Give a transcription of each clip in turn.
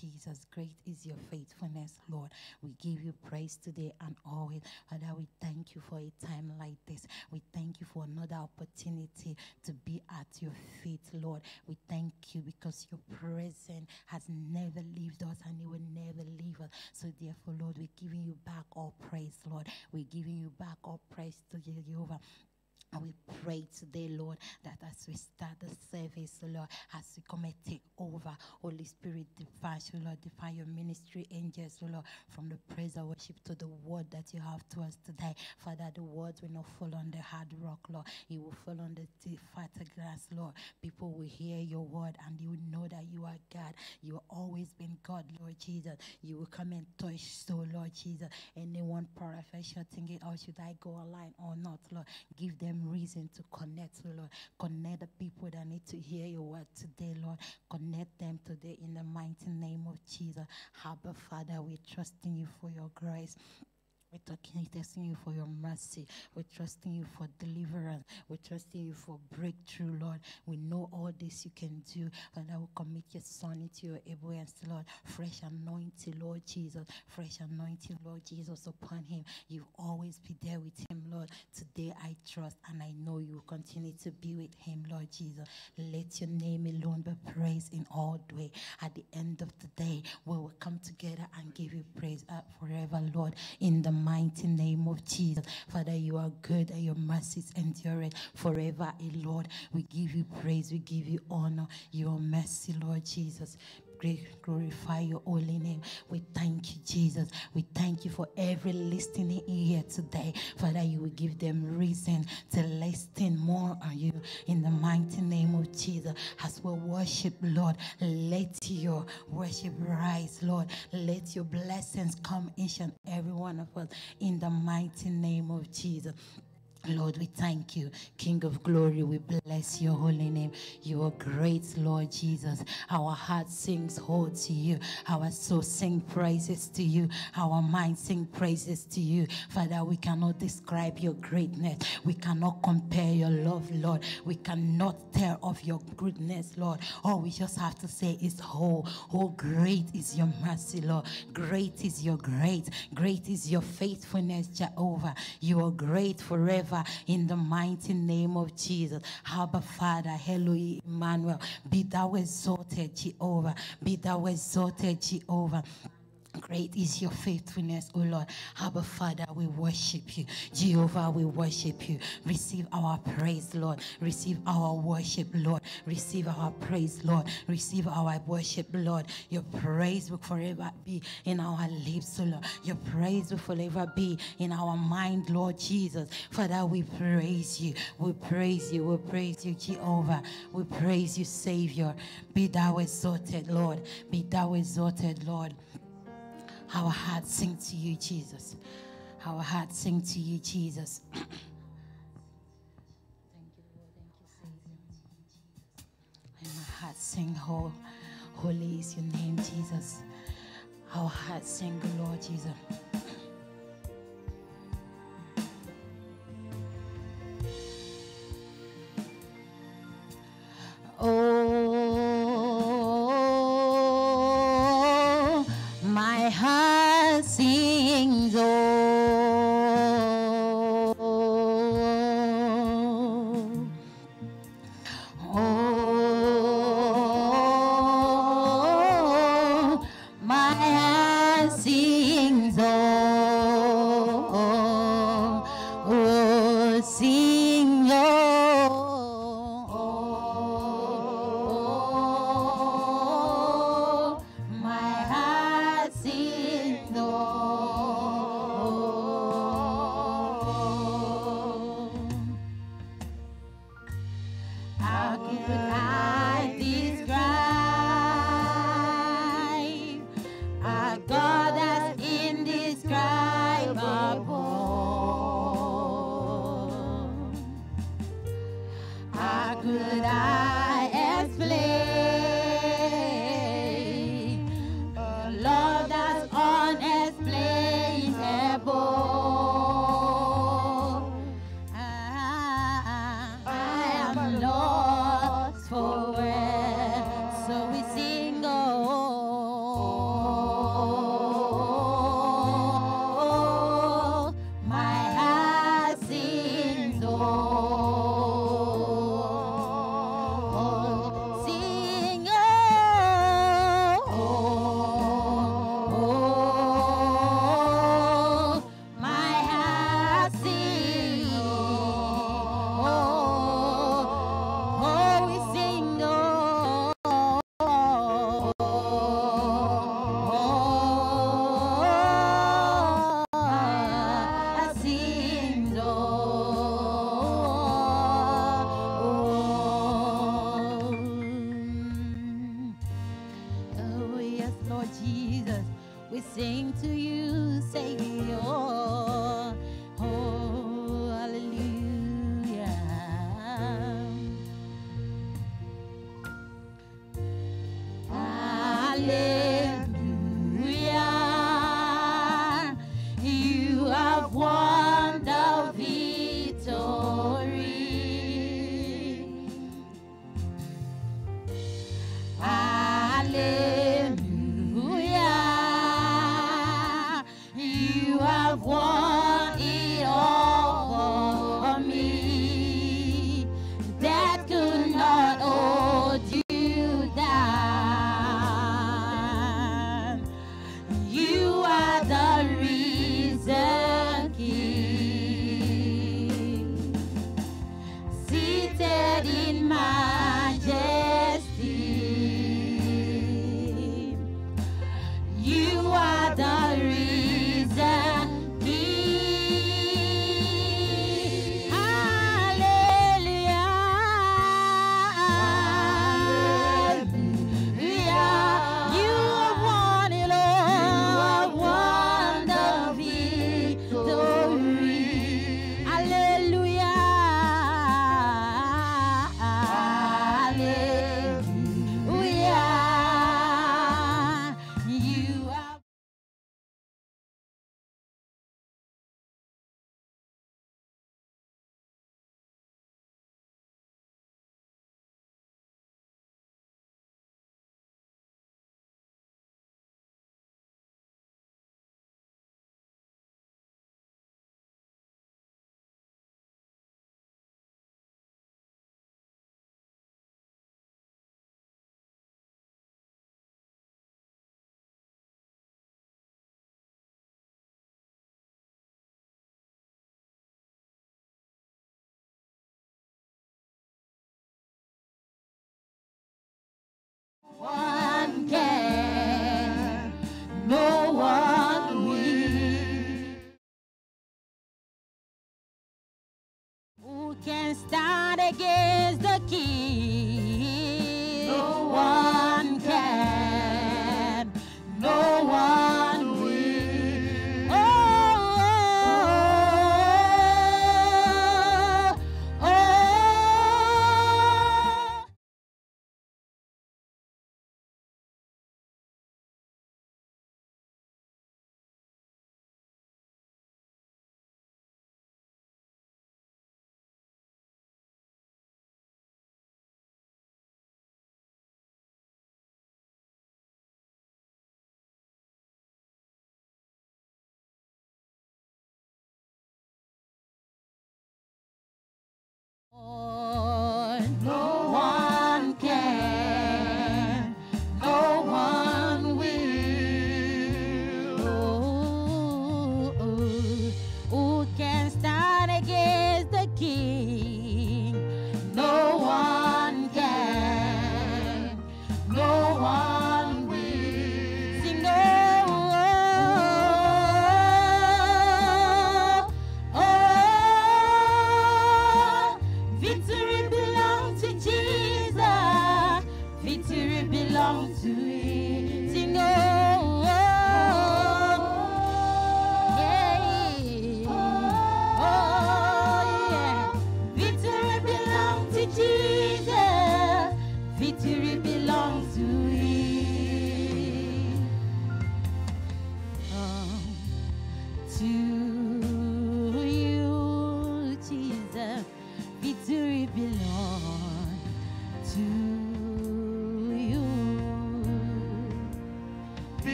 Jesus. Great is your faithfulness, Lord. We give you praise today and always. Father, we thank you for a time like this. We thank you for another opportunity to be at your feet, Lord. We thank you because your presence has never left us and it will never leave us. So therefore, Lord, we're giving you back all praise, Lord. We're giving you back all praise to Jehovah. And we pray today, Lord, that as we start the service, Lord, as we come and take over, Holy Spirit, divine, Lord, divine your ministry angels, Lord, from the praise and worship to the word that you have to us today. Father, the words will not fall on the hard rock, Lord. It will fall on the fertile grass, Lord. People will hear your word and you will know that you are God. You have always been God, Lord Jesus. You will come and touch so, Lord Jesus. Anyone professional thinking, oh, should I go online or not, Lord? Give them reason to connect, Lord. Connect the people that need to hear your word today, Lord. Connect them today in the mighty name of Jesus. Abba Father, we trust in you for your grace. We're talking, trusting you for your mercy. We're trusting you for deliverance. We're trusting you for breakthrough, Lord. We know all this you can do. And I will commit your son into your able hands, Lord. Fresh anointing, Lord Jesus. Fresh anointing, Lord Jesus, upon him. You always be there with him, Lord. Today I trust and I know you will continue to be with him, Lord Jesus. Let your name alone be praised in all the way. At the end of the day, we will come together and give you praise uh, forever, Lord. In the mighty name of Jesus. Father, you are good and your mercies endure forever, eh, Lord. We give you praise, we give you honor, your mercy, Lord Jesus glorify your holy name. We thank you, Jesus. We thank you for every listening ear today. Father, you will give them reason to listen more on you in the mighty name of Jesus. As we worship, Lord, let your worship rise, Lord. Let your blessings come each and every one of us in the mighty name of Jesus. Lord, we thank you, King of glory. We bless your holy name. You are great, Lord Jesus. Our heart sings hold to you. Our soul sings praises to you. Our mind sings praises to you. Father, we cannot describe your greatness. We cannot compare your love, Lord. We cannot tell of your goodness, Lord. All we just have to say is, oh, oh, great is your mercy, Lord. Great is your great. Great is your faithfulness, Jehovah. You are great forever in the mighty name of Jesus. Abba Father, hello Emmanuel. Be thou exalted, Jehovah. Be thou exalted, Jehovah. Great is your faithfulness, O Lord. Abba Father, we worship you. Jehovah, we worship you. Receive our praise, Lord. Receive our worship, Lord. Receive our praise, Lord. Receive our worship, Lord. Your praise will forever be in our lips, O Lord. Your praise will forever be in our mind, Lord Jesus. Father, we praise you. We praise you. We praise you, Jehovah. We praise you, Savior. Be thou exalted, Lord. Be thou exalted, Lord. Our hearts sing to you, Jesus. Our hearts sing to you, Jesus. thank you, Lord. Thank you, Savior. And my heart sing, oh, holy is your name, Jesus. Our hearts sing, Lord Jesus. God oh,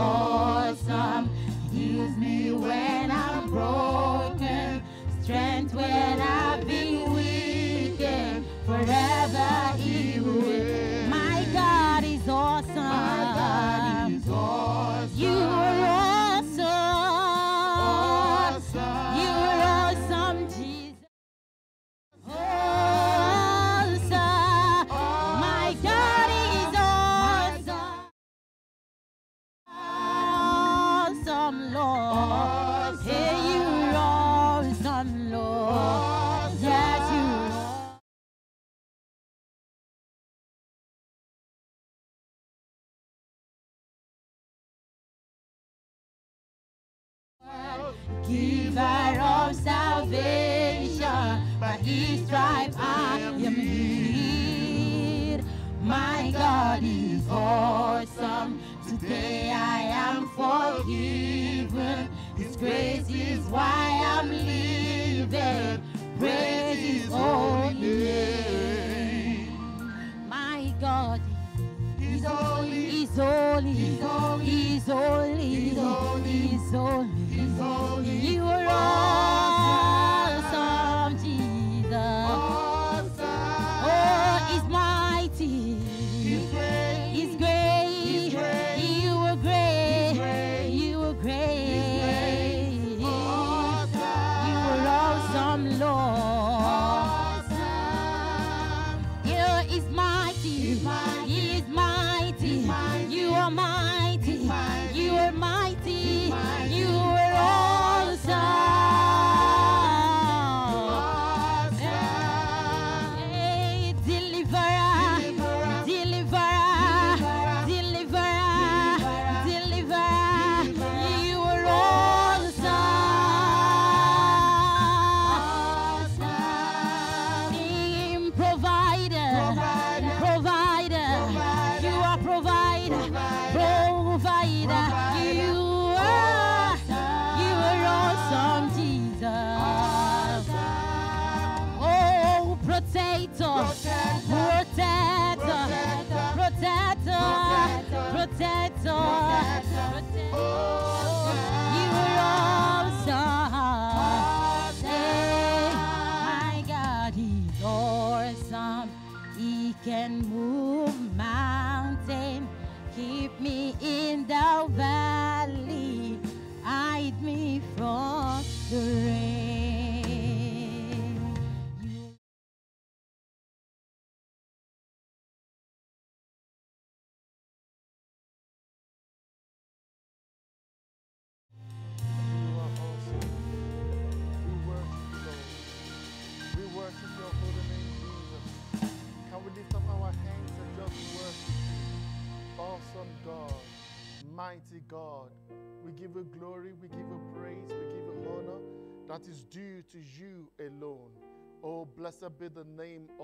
God protector. Protector.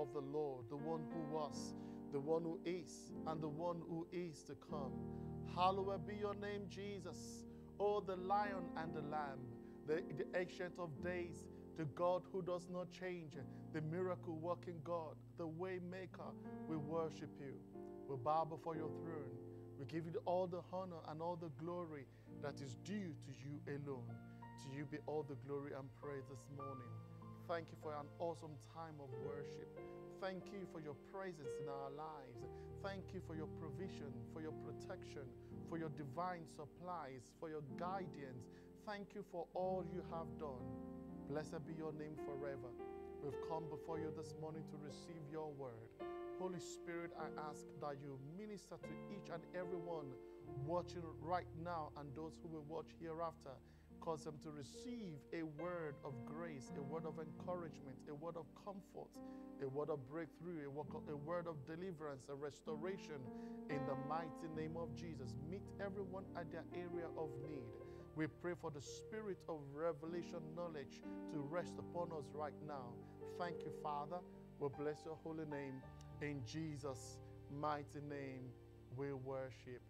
Of the Lord, the one who was, the one who is, and the one who is to come. Hallowed be your name, Jesus. Oh, the lion and the lamb, the, the ancient of days, the God who does not change, the miracle working God, the way maker. We worship you. We bow before your throne. We give you all the honor and all the glory that is due to you alone. To you be all the glory and praise this morning. Thank you for an awesome time of worship. Thank you for your presence in our lives. Thank you for your provision, for your protection, for your divine supplies, for your guidance. Thank you for all you have done. Blessed be your name forever. We've come before you this morning to receive your word. Holy Spirit, I ask that you minister to each and every one watching right now and those who will watch hereafter. Cause them to receive a word of grace, a word of encouragement, a word of comfort, a word of breakthrough, a word of, deliverance, a restoration in the mighty name of Jesus. Meet everyone at their area of need. We pray for the spirit of revelation knowledge to rest upon us right now. Thank you, Father. We bless your holy name. In Jesus' mighty name, we worship.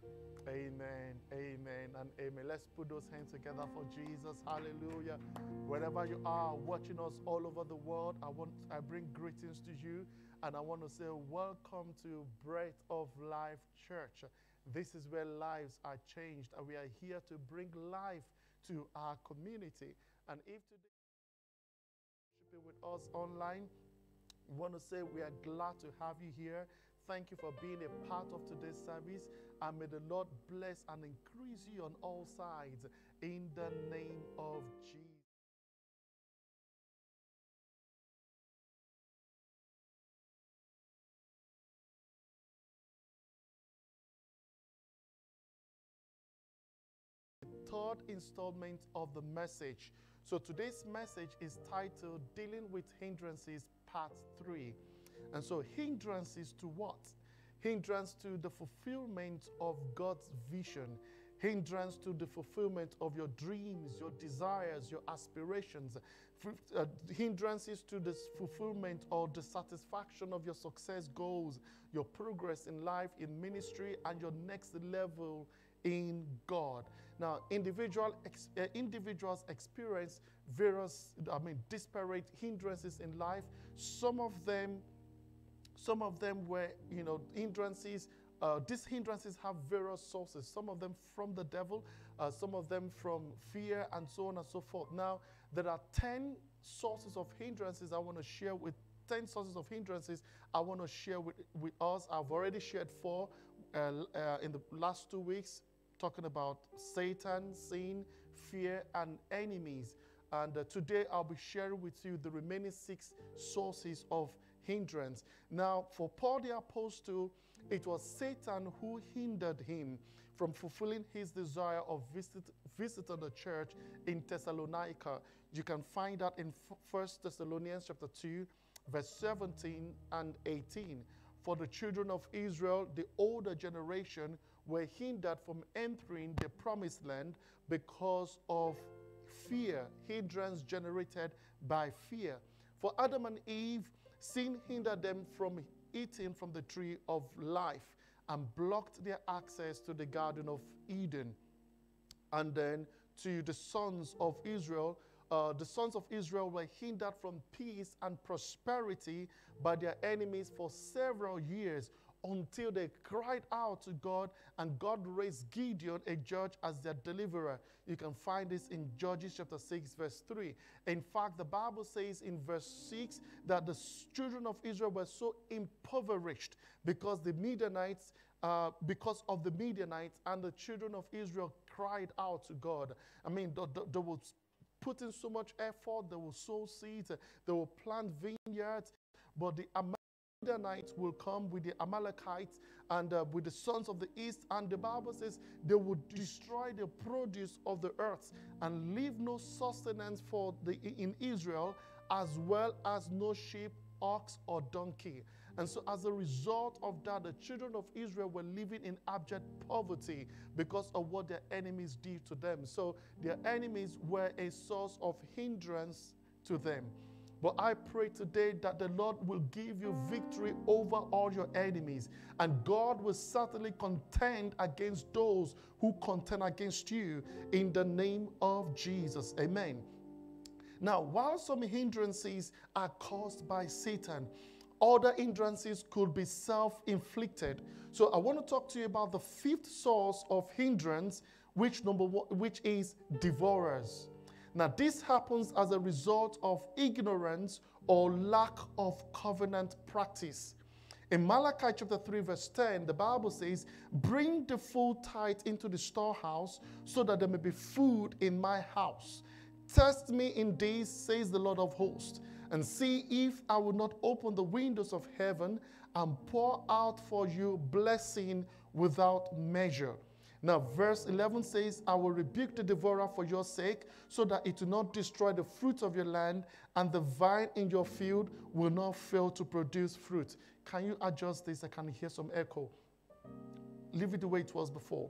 Amen, amen, and amen. Let's put those hands together for Jesus. Hallelujah. Wherever you are watching us all over the world, I want I bring greetings to you and I want to say welcome to Breath of Life Church. This is where lives are changed and we are here to bring life to our community. And if today with us online, we want to say we are glad to have you here. Thank you for being a part of today's service. And may the Lord bless and increase you on all sides in the name of Jesus. Third installment of the message. So today's message is titled Dealing with Hindrances, Part 3. And so, hindrances to what? Hindrance to the fulfillment of God's vision, hindrance to the fulfillment of your dreams, your desires, your aspirations, uh, hindrances to the fulfillment or the satisfaction of your success goals, your progress in life, in ministry, and your next level in God. Now, individual ex, uh, individuals experience various, I mean, disparate hindrances in life. Some of them some of them were, you know, hindrances. Uh, these hindrances have various sources, some of them from the devil, uh, some of them from fear, and so on and so forth. Now, there are 10 sources of hindrances I want to share with 10 sources of hindrances I want to share with, with us. I've already shared four uh, uh, in the last two weeks, talking about Satan, sin, fear, and enemies. And uh, today I'll be sharing with you the remaining six sources of hindrance. Now, for Paul the Apostle, it was Satan who hindered him from fulfilling his desire of visit, visiting the church in Thessalonica. You can find that in 1 Thessalonians chapter 2, verse 17 and 18. For the children of Israel, the older generation, were hindered from entering the promised land because of fear, hindrance generated by fear. For Adam and Eve, Sin hindered them from eating from the tree of life and blocked their access to the Garden of Eden. And then to the sons of Israel, uh, the sons of Israel were hindered from peace and prosperity by their enemies for several years until they cried out to God and God raised Gideon, a judge, as their deliverer. You can find this in Judges chapter 6, verse 3. In fact, the Bible says in verse 6 that the children of Israel were so impoverished because the Midianites, uh, because of the Midianites, and the children of Israel cried out to God. I mean, they, they, they will put in so much effort, they will sow seeds, they will plant vineyards, but the Midianites will come with the Amalekites and uh, with the sons of the east, and the Bible says they will destroy the produce of the earth and leave no sustenance for the in Israel, as well as no sheep, ox, or donkey. And so, as a result of that, the children of Israel were living in abject poverty because of what their enemies did to them. So, their enemies were a source of hindrance to them. But I pray today that the Lord will give you victory over all your enemies. And God will certainly contend against those who contend against you in the name of Jesus. Amen. Now, while some hindrances are caused by Satan, other hindrances could be self inflicted. So, I want to talk to you about the fifth source of hindrance, which, number one, which is devourers. Now, this happens as a result of ignorance or lack of covenant practice. In Malachi chapter 3, verse 10, the Bible says, Bring the full tithe into the storehouse so that there may be food in my house. Test me in this, says the Lord of hosts, and see if I will not open the windows of heaven and pour out for you blessing without measure. Now, verse 11 says, I will rebuke the devourer for your sake, so that it will not destroy the fruit of your land, and the vine in your field will not fail to produce fruit. Can you adjust this? I can hear some echo. Leave it the way it was before.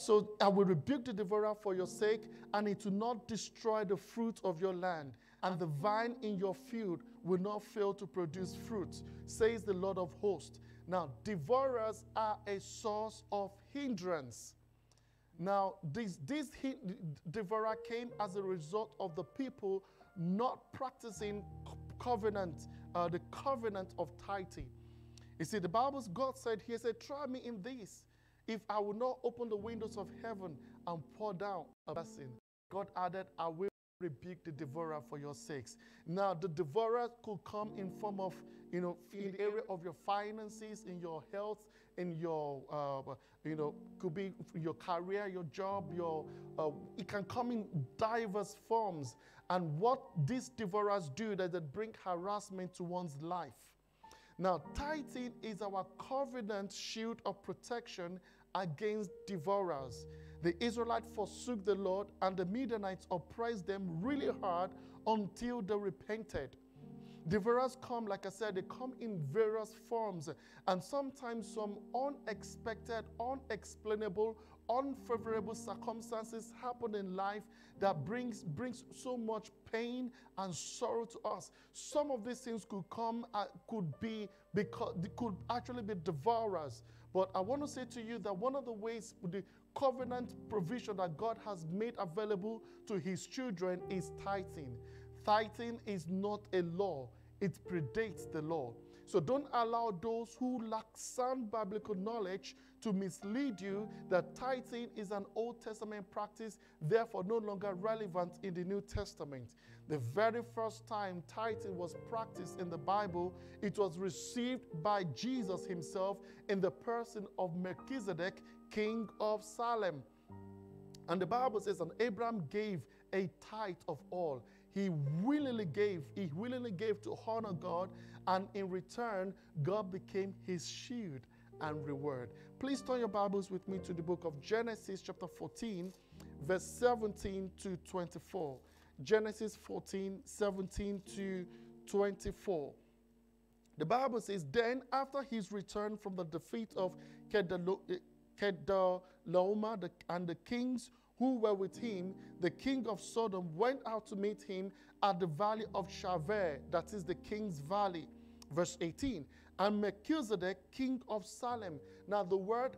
So I will rebuke the devourer for your sake, and it will not destroy the fruit of your land, and the vine in your field will not fail to produce fruit, says the Lord of hosts. Now, devourers are a source of hindrance. Now, this, this devourer came as a result of the people not practicing covenant, uh, the covenant of tithing. You see, the Bible's God said, He said, Try me in this. If I will not open the windows of heaven and pour down a blessing, God added, I will rebuke the devourer for your sakes. Now, the devourer could come in form of, you know, in the area of your finances, in your health, in your, uh, you know, could be your career, your job, your, uh, it can come in diverse forms. And what these devourers do that they bring harassment to one's life. Now, tithing is our covenant shield of protection against devourers. The Israelites forsook the Lord, and the Midianites oppressed them really hard until they repented. The Devourers come, like I said, they come in various forms, and sometimes some unexpected, unexplainable, unfavorable circumstances happen in life that brings, brings so much pain and sorrow to us. Some of these things could come, uh, could be because could actually be devourers. But I want to say to you that one of the ways the covenant provision that God has made available to his children is tithing. Tithing is not a law, it predates the law. So don't allow those who lack sound biblical knowledge to mislead you that tithing is an Old Testament practice, therefore no longer relevant in the New Testament. The very first time tithing was practiced in the Bible, it was received by Jesus himself in the person of Melchizedek, king of Salem. And the Bible says, and Abraham gave a tithe of all. He willingly gave, he willingly gave to honor God, and in return, God became his shield and reward. Please turn your Bibles with me to the book of Genesis, chapter 14, verse 17 to 24. Genesis 14, 17 to 24. The Bible says, Then after his return from the defeat of Kedorlaomer and the kings who were with him, the king of Sodom went out to meet him at the valley of Shaveh, that is the king's valley. Verse 18. And Melchizedek, king of Salem. Now, the word,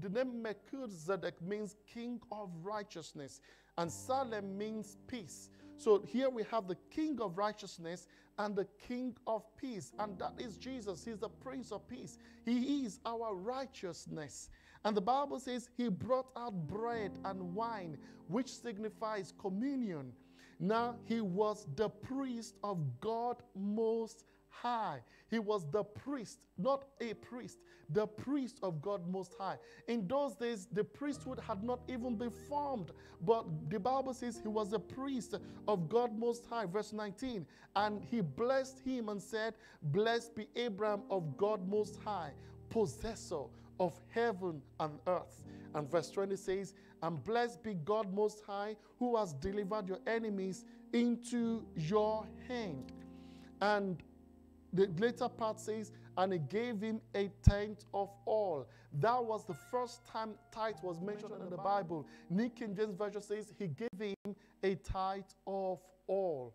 the name Melchizedek means king of righteousness, and Salem means peace. So here we have the King of righteousness and the King of peace, and that is Jesus. He's the Prince of peace. He is our righteousness. And the Bible says he brought out bread and wine, which signifies communion. Now he was the priest of God Most High. He was the priest, not a priest, the priest of God Most High. In those days, the priesthood had not even been formed, but the Bible says he was a priest of God Most High. Verse 19. And he blessed him and said, Blessed be Abraham of God Most High, possessor of heaven and earth. And verse 20 says, And blessed be God Most High, who has delivered your enemies into your hand. And the later part says, and he gave him a tenth of all. That was the first time tithe was mentioned in the Bible. New King James Version says he gave him a tithe of all.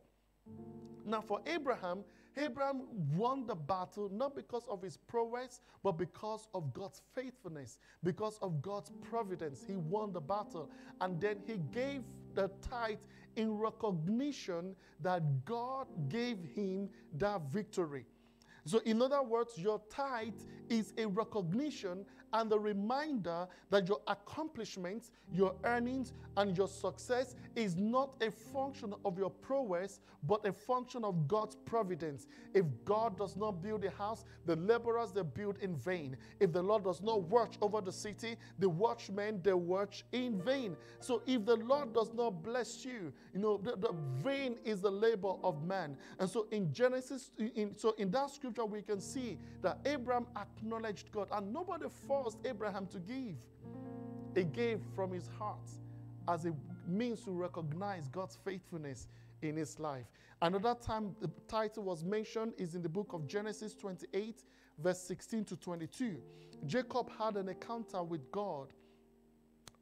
Now, for Abraham, Abraham won the battle not because of his prowess, but because of God's faithfulness, because of God's providence. He won the battle. And then he gave the tithe in recognition that God gave him that victory. So, in other words, your tithe is a recognition and the reminder that your accomplishments, your earnings, and your success is not a function of your prowess, but a function of God's providence. If God does not build a house, the laborers they build in vain. If the Lord does not watch over the city, the watchmen they watch in vain. So if the Lord does not bless you, you know, the, the vain is the labor of man. And so in Genesis, in, so in that scripture, we can see that Abraham acknowledged God and nobody forced Abraham to give. He gave from his heart as a means to recognize God's faithfulness in his life. Another time the title was mentioned is in the book of Genesis 28, verse 16 to 22. Jacob had an encounter with God.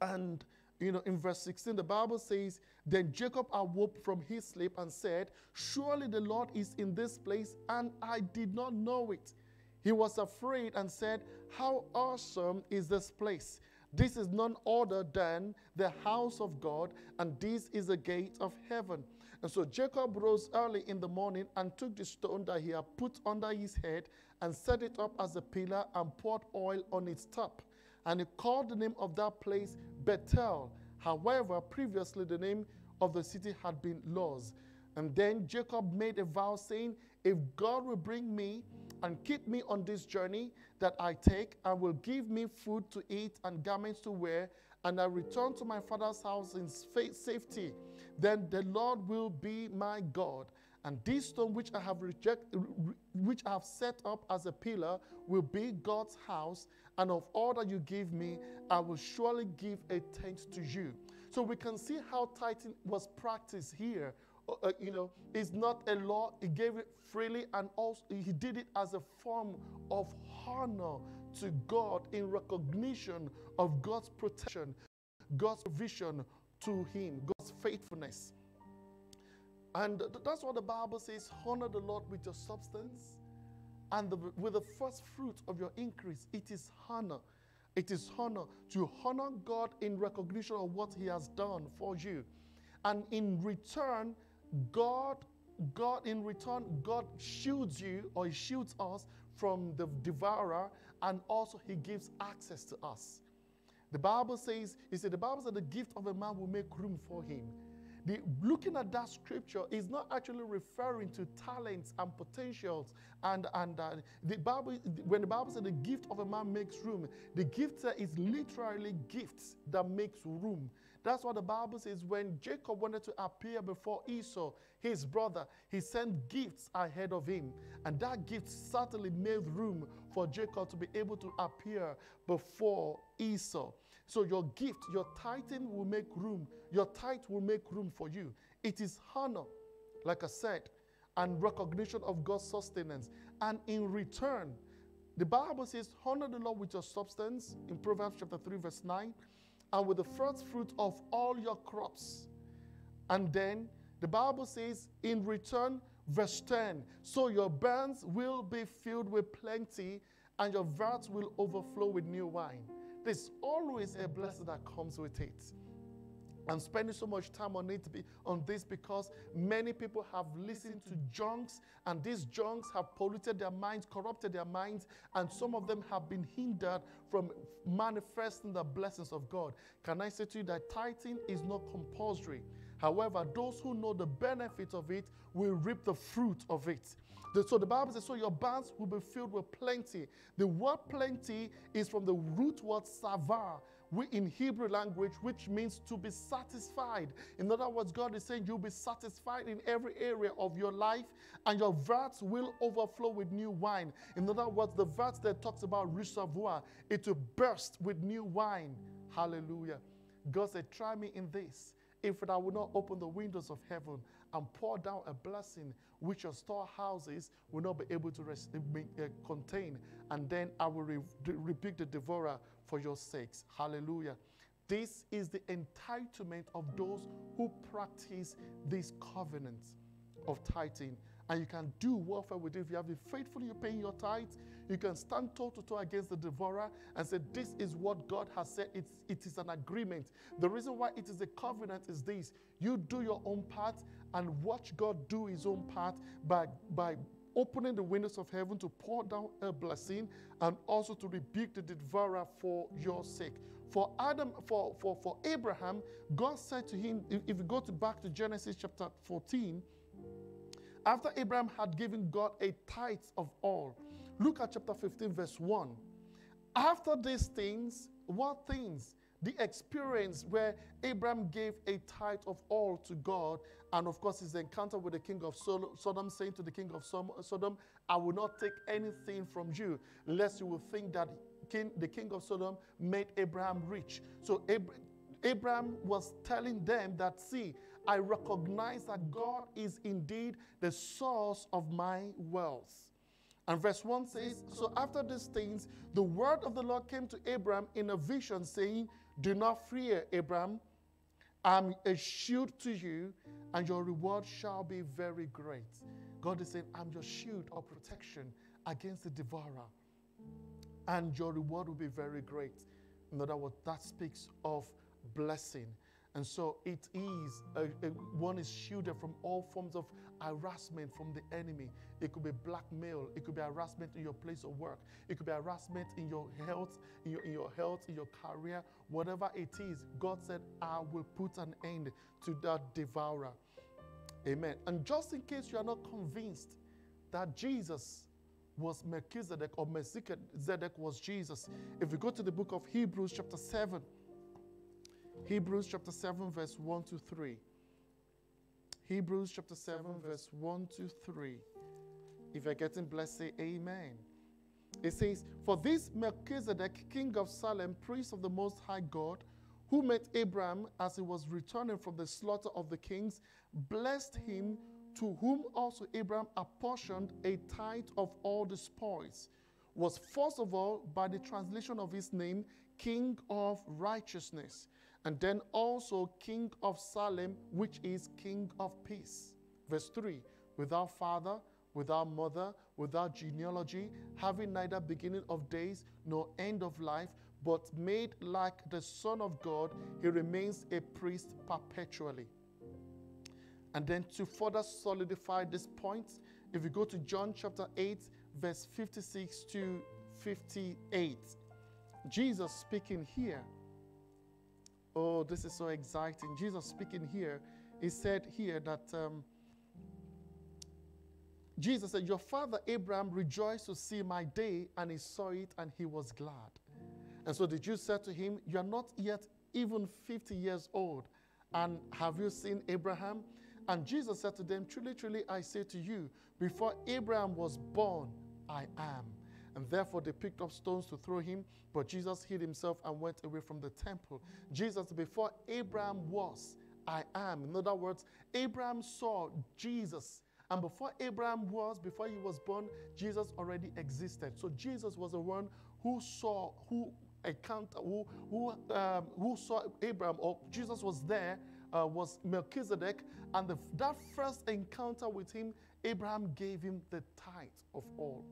And, you know, in verse 16, the Bible says, Then Jacob awoke from his sleep and said, Surely the Lord is in this place, and I did not know it. He was afraid and said, How awesome is this place! This is none other than the house of God, and this is the gate of heaven. And so Jacob rose early in the morning and took the stone that he had put under his head and set it up as a pillar and poured oil on its top. And he called the name of that place Bethel. However, previously the name of the city had been Luz. And then Jacob made a vow saying, If God will bring me and keep me on this journey that I take, and will give me food to eat and garments to wear, and I return to my father's house in safety, then the Lord will be my God. And this stone which I have rejected, which I have set up as a pillar, will be God's house. And of all that you give me, I will surely give a tenth to you. So we can see how tithing was practiced here uh, uh, you know, it's not a law. He gave it freely, and also he did it as a form of honor to God in recognition of God's protection, God's vision to him, God's faithfulness. And that's what the Bible says honor the Lord with your substance and the, with the first fruit of your increase. It is honor. It is honor to honor God in recognition of what He has done for you. And in return, God, God in return, God shields you or He shields us from the devourer, and also He gives access to us. The Bible says, He said, the Bible said the gift of a man will make room for him. The, looking at that scripture is not actually referring to talents and potentials. And, and uh, the Bible, when the Bible says the gift of a man makes room, the gift is literally gifts that makes room. That's what the Bible says. When Jacob wanted to appear before Esau, his brother, he sent gifts ahead of him. And that gift certainly made room for Jacob to be able to appear before Esau. So your gift, your tithing will make room. Your tithe will make room for you. It is honor, like I said, and recognition of God's sustenance. And in return, the Bible says, honor the Lord with your substance in Proverbs chapter 3, verse 9 and with the first fruit of all your crops. And then the Bible says, in return, verse 10 so your barns will be filled with plenty, and your vats will overflow with new wine. There's always a blessing that comes with it. I'm spending so much time on it on this because many people have listened to junks, and these junks have polluted their minds, corrupted their minds, and some of them have been hindered from manifesting the blessings of God. Can I say to you that tithing is not compulsory? However, those who know the benefit of it will reap the fruit of it. So the Bible says, so your barns will be filled with plenty. The word plenty is from the root word savar, in Hebrew language, which means to be satisfied. In other words, God is saying you'll be satisfied in every area of your life, and your vats will overflow with new wine. In other words, the vats that talks about reservoir, it will burst with new wine. Hallelujah. God said, Try me in this. If I will not open the windows of heaven and pour down a blessing which your storehouses will not be able to res- uh, contain, and then I will re- rebuke the devourer for your sakes. Hallelujah. This is the entitlement of those who practice this covenant of tithing. And you can do warfare with it. If you have been faithful, you're paying your tithes. You can stand toe to toe against the devourer and say, This is what God has said. It's, it is an agreement. The reason why it is a covenant is this you do your own part and watch God do his own part by, by opening the windows of heaven to pour down a blessing and also to rebuke the devourer for your sake. For Adam, for, for, for Abraham, God said to him, if, you go to back to Genesis chapter 14, after Abraham had given God a tithe of all, look at chapter 15, verse 1. After these things, what things? The experience where Abraham gave a tithe of all to God, and of course, his encounter with the king of Sodom, saying to the king of Sodom, I will not take anything from you, lest you will think that king, the king of Sodom made Abraham rich. So Abraham was telling them that, see, I recognize that God is indeed the source of my wealth. And verse 1 says, So after these things, the word of the Lord came to Abraham in a vision, saying, Do not fear, Abraham. I'm a shield to you, and your reward shall be very great. God is saying, I'm your shield of protection against the devourer, and your reward will be very great. In other words, that speaks of blessing. And so it is, a, a, one is shielded from all forms of harassment from the enemy. It could be blackmail. It could be harassment in your place of work. It could be harassment in your health, in your, in your health, in your career, whatever it is. God said, I will put an end to that devourer. Amen. And just in case you are not convinced that Jesus was Melchizedek or Melchizedek was Jesus, if you go to the book of Hebrews, chapter 7, Hebrews chapter 7, verse 1 to 3. Hebrews chapter 7, verse 1 to 3. If you're getting blessed, say amen. It says, For this Melchizedek, king of Salem, priest of the Most High God, who met Abraham as he was returning from the slaughter of the kings, blessed him, to whom also Abraham apportioned a tithe of all the spoils, was first of all, by the translation of his name, King of Righteousness and then also King of Salem, which is King of Peace. Verse 3 Without father, without mother, without genealogy, having neither beginning of days nor end of life, but made like the Son of God, he remains a priest perpetually. And then to further solidify this point, if you go to John chapter 8, verse 56 to 58, Jesus speaking here Oh, this is so exciting. Jesus speaking here, he said here that um, Jesus said, Your father Abraham rejoiced to see my day, and he saw it and he was glad. And so the Jews said to him, You are not yet even 50 years old, and have you seen Abraham? And Jesus said to them, Truly, truly, I say to you, before Abraham was born, I am. And therefore they picked up stones to throw him, but Jesus hid himself and went away from the temple. Jesus, before Abraham was, I am. In other words, Abraham saw Jesus. And before Abraham was, before he was born, Jesus already existed. So Jesus was the one who saw, who encountered, who, who, um, who saw Abraham, or Jesus was there, uh, was Melchizedek. And the, that first encounter with him, Abraham gave him the tithe of all.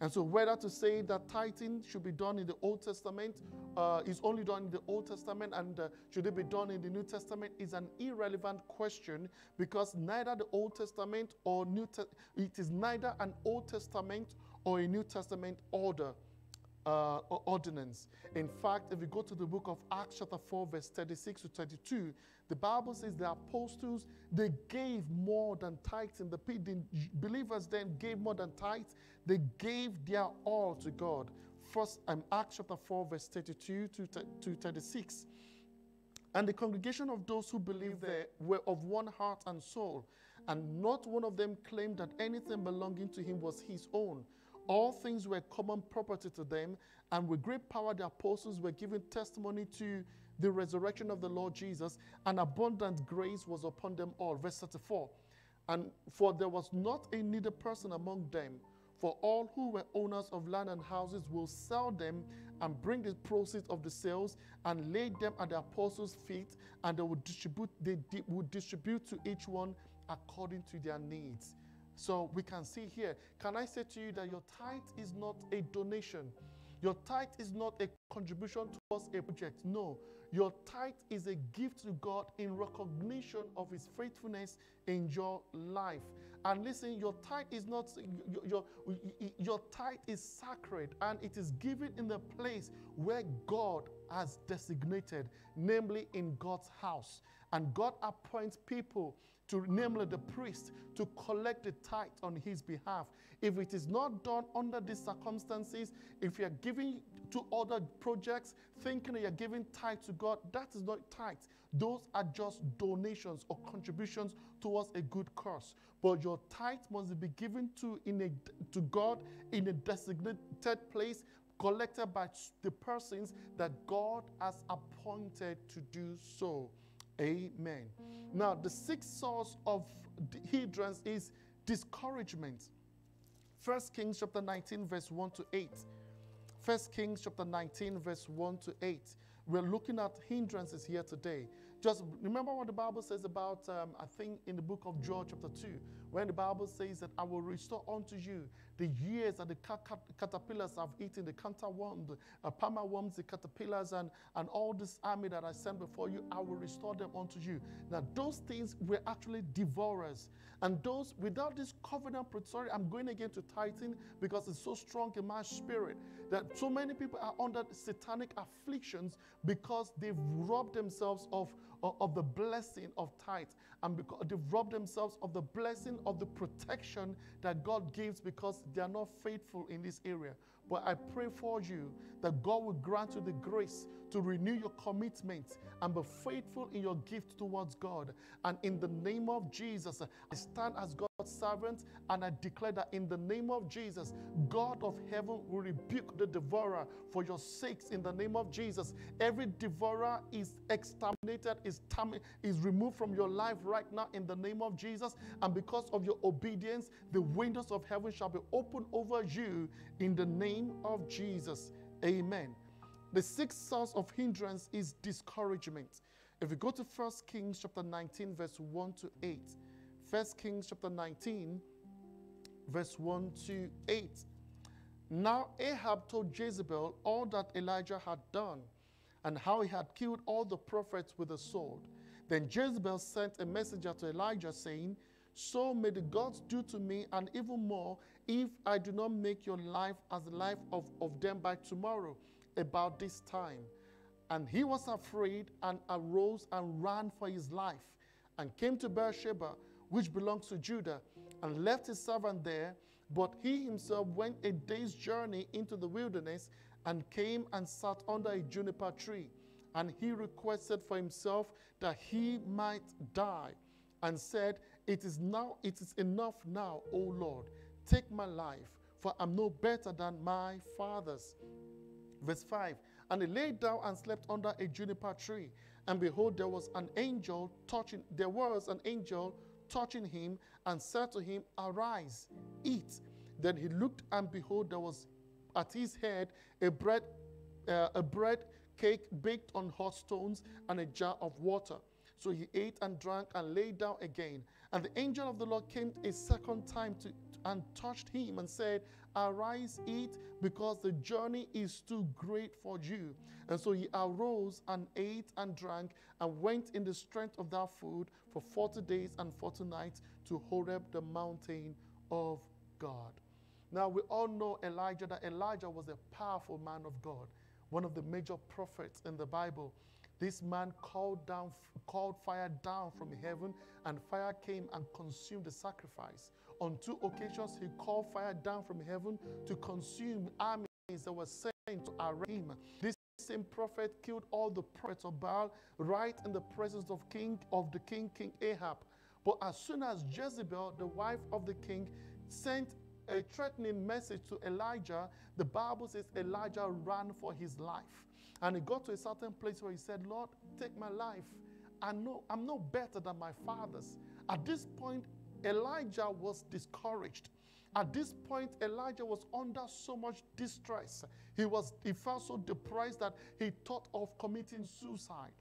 And so, whether to say that tithing should be done in the Old Testament uh, is only done in the Old Testament and uh, should it be done in the New Testament is an irrelevant question because neither the Old Testament or New Te- it is neither an Old Testament or a New Testament order uh, ordinance. In fact, if you go to the book of Acts, chapter 4, verse 36 to 32, the Bible says the apostles they gave more than tithes in the pit. The believers then gave more than tithes. They gave their all to God. First, um, Acts chapter 4, verse 32 to, to 36. And the congregation of those who believed there were of one heart and soul, and not one of them claimed that anything belonging to him was his own all things were common property to them, and with great power the apostles were giving testimony to the resurrection of the Lord Jesus, and abundant grace was upon them all. Verse 34. And for there was not a needy person among them, for all who were owners of land and houses will sell them and bring the proceeds of the sales and lay them at the apostles' feet, and they would distribute, they would distribute to each one according to their needs. So we can see here. Can I say to you that your tithe is not a donation? Your tithe is not a contribution towards a project. No. Your tithe is a gift to God in recognition of His faithfulness in your life. And listen, your tithe is not your, your, your tithe is sacred and it is given in the place where God has designated, namely in God's house. And God appoints people to namely the priest to collect the tithe on his behalf. If it is not done under these circumstances, if you're giving to other projects thinking that you're giving tithe to God, that is not tithe. Those are just donations or contributions towards a good cause. But your tithe must be given to, in a, to God in a designated place, collected by the persons that God has appointed to do so. Amen. Now, the sixth source of hindrance is discouragement. First Kings chapter 19, verse 1 to 8. First Kings chapter 19, verse 1 to 8. We're looking at hindrances here today. Just remember what the Bible says about, um, I think, in the book of Joel, chapter 2, when the Bible says that I will restore unto you the years that the caterpillars have eaten, the cankerworm, the uh, palmer worms, the caterpillars, and, and all this army that I sent before you, I will restore them unto you. Now, those things were actually devourers. And those, without this covenant, sorry, I'm going again to tithing because it's so strong in my spirit that so many people are under satanic afflictions because they've robbed themselves of, of, of the blessing of tithe and because they've robbed themselves of the blessing of the protection that God gives because they are not faithful in this area. But I pray for you that God will grant you the grace to renew your commitment and be faithful in your gift towards God. And in the name of Jesus, I stand as God's servant and I declare that in the name of Jesus, God of heaven will rebuke the devourer for your sakes in the name of Jesus. Every devourer is exterminated, is, is removed from your life right now in the name of Jesus. And because of your obedience, the windows of heaven shall be opened over you in the name of Jesus. Amen. The sixth source of hindrance is discouragement. If we go to 1 Kings chapter 19, verse 1 to 8, 1 Kings chapter 19, verse 1 to 8. Now Ahab told Jezebel all that Elijah had done and how he had killed all the prophets with a sword. Then Jezebel sent a messenger to Elijah saying, So may the gods do to me and even more if I do not make your life as the life of, of them by tomorrow about this time. And he was afraid and arose and ran for his life and came to Beersheba, which belongs to Judah, and left his servant there. But he himself went a day's journey into the wilderness and came and sat under a juniper tree. And he requested for himself that he might die and said, It is now, it is enough now, O Lord. Take my life, for I'm no better than my fathers. Verse 5 And he lay down and slept under a juniper tree. And behold, there was an angel touching, there was an angel touching him and said to him, Arise, eat. Then he looked, and behold, there was at his head a bread, uh, a bread cake baked on hot stones and a jar of water. So he ate and drank and lay down again. And the angel of the Lord came a second time to, and touched him and said, Arise, eat, because the journey is too great for you. And so he arose and ate and drank and went in the strength of that food for 40 days and 40 nights to Horeb, the mountain of God. Now, we all know Elijah, that Elijah was a powerful man of God, one of the major prophets in the Bible. This man called down, called fire down from heaven, and fire came and consumed the sacrifice. On two occasions, he called fire down from heaven to consume armies that were sent to arrest him. This same prophet killed all the prophets of Baal right in the presence of king of the king, King Ahab. But as soon as Jezebel, the wife of the king, sent a threatening message to Elijah, the Bible says Elijah ran for his life. And he got to a certain place where he said, Lord, take my life. I know I'm no better than my fathers. At this point, Elijah was discouraged. At this point, Elijah was under so much distress. He, was, he felt so depressed that he thought of committing suicide.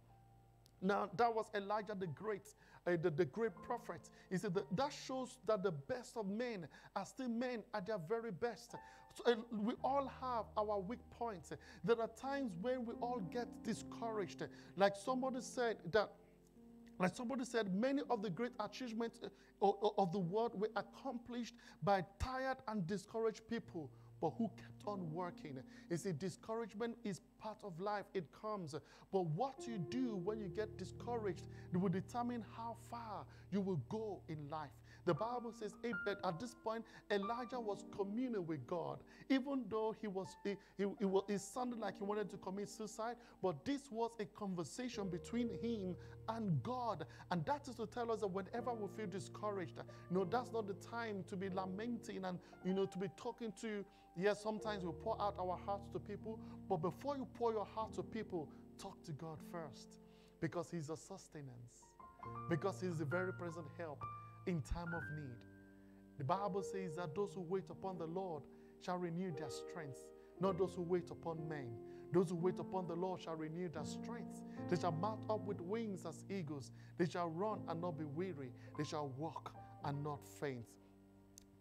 Now, that was Elijah the Great. uh, the, the great prophet. He said that, that shows that the best of men are still men at their very best. So, uh, we all have our weak points. There are times when we all get discouraged. Like somebody said that like somebody said, many of the great achievements uh, of the world were accomplished by tired and discouraged people but who kept on working. You see, discouragement is part of life, it comes. But what you do when you get discouraged will determine how far you will go in life. The Bible says at this point, Elijah was communing with God, even though he was, he, he, he, was, it sounded like he wanted to commit suicide, but this was a conversation between him and God. And that is to tell us that whenever we feel discouraged, you know, that's not the time to be lamenting and, you know, to be talking to, yes, sometimes we pour out our hearts to people, but before you pour your heart to people, talk to God first because He's a sustenance, because He's the very present help in time of need. The Bible says that those who wait upon the Lord shall renew their strength, not those who wait upon men. Those who wait upon the Lord shall renew their strength. They shall mount up with wings as eagles. They shall run and not be weary. They shall walk and not faint.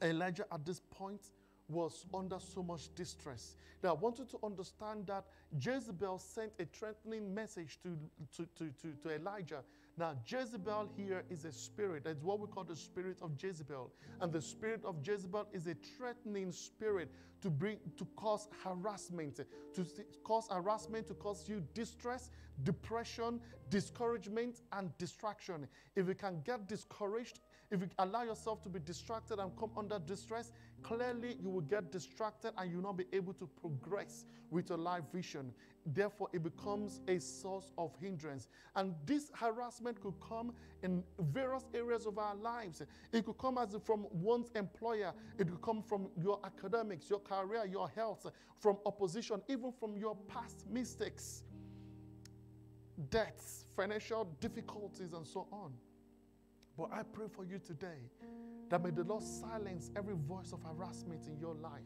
Elijah at this point was under so much distress. Now, I want you to understand that Jezebel sent a threatening message to, to, to, to, to Elijah now, Jezebel here is a spirit. That's what we call the spirit of Jezebel. And the spirit of Jezebel is a threatening spirit to bring to cause harassment, to cause harassment, to cause you distress, depression, discouragement, and distraction. If you can get discouraged, if you allow yourself to be distracted and come under distress, clearly you will get distracted and you will not be able to progress with your life vision. Therefore, it becomes a source of hindrance. And this harassment could come in various areas of our lives. It could come as from one's employer, it could come from your academics, your career, your health, from opposition, even from your past mistakes, debts, financial difficulties, and so on. But I pray for you today that may the Lord silence every voice of harassment in your life.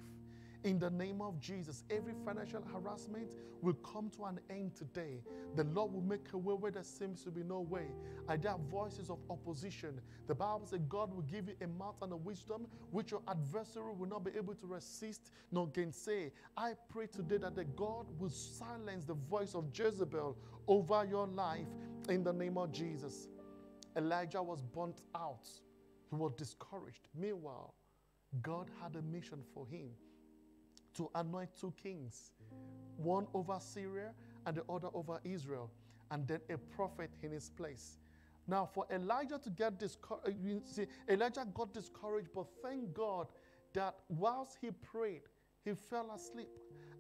In the name of Jesus, every financial harassment will come to an end today. The Lord will make a way where there seems to be no way. And there are voices of opposition. The Bible says God will give you a mouth and a wisdom which your adversary will not be able to resist nor gainsay. I pray today that the God will silence the voice of Jezebel over your life in the name of Jesus. Elijah was burnt out. He was discouraged. Meanwhile, God had a mission for him to anoint two kings, one over Syria and the other over Israel, and then a prophet in his place. Now, for Elijah to get discouraged, uh, you see, Elijah got discouraged, but thank God that whilst he prayed, he fell asleep.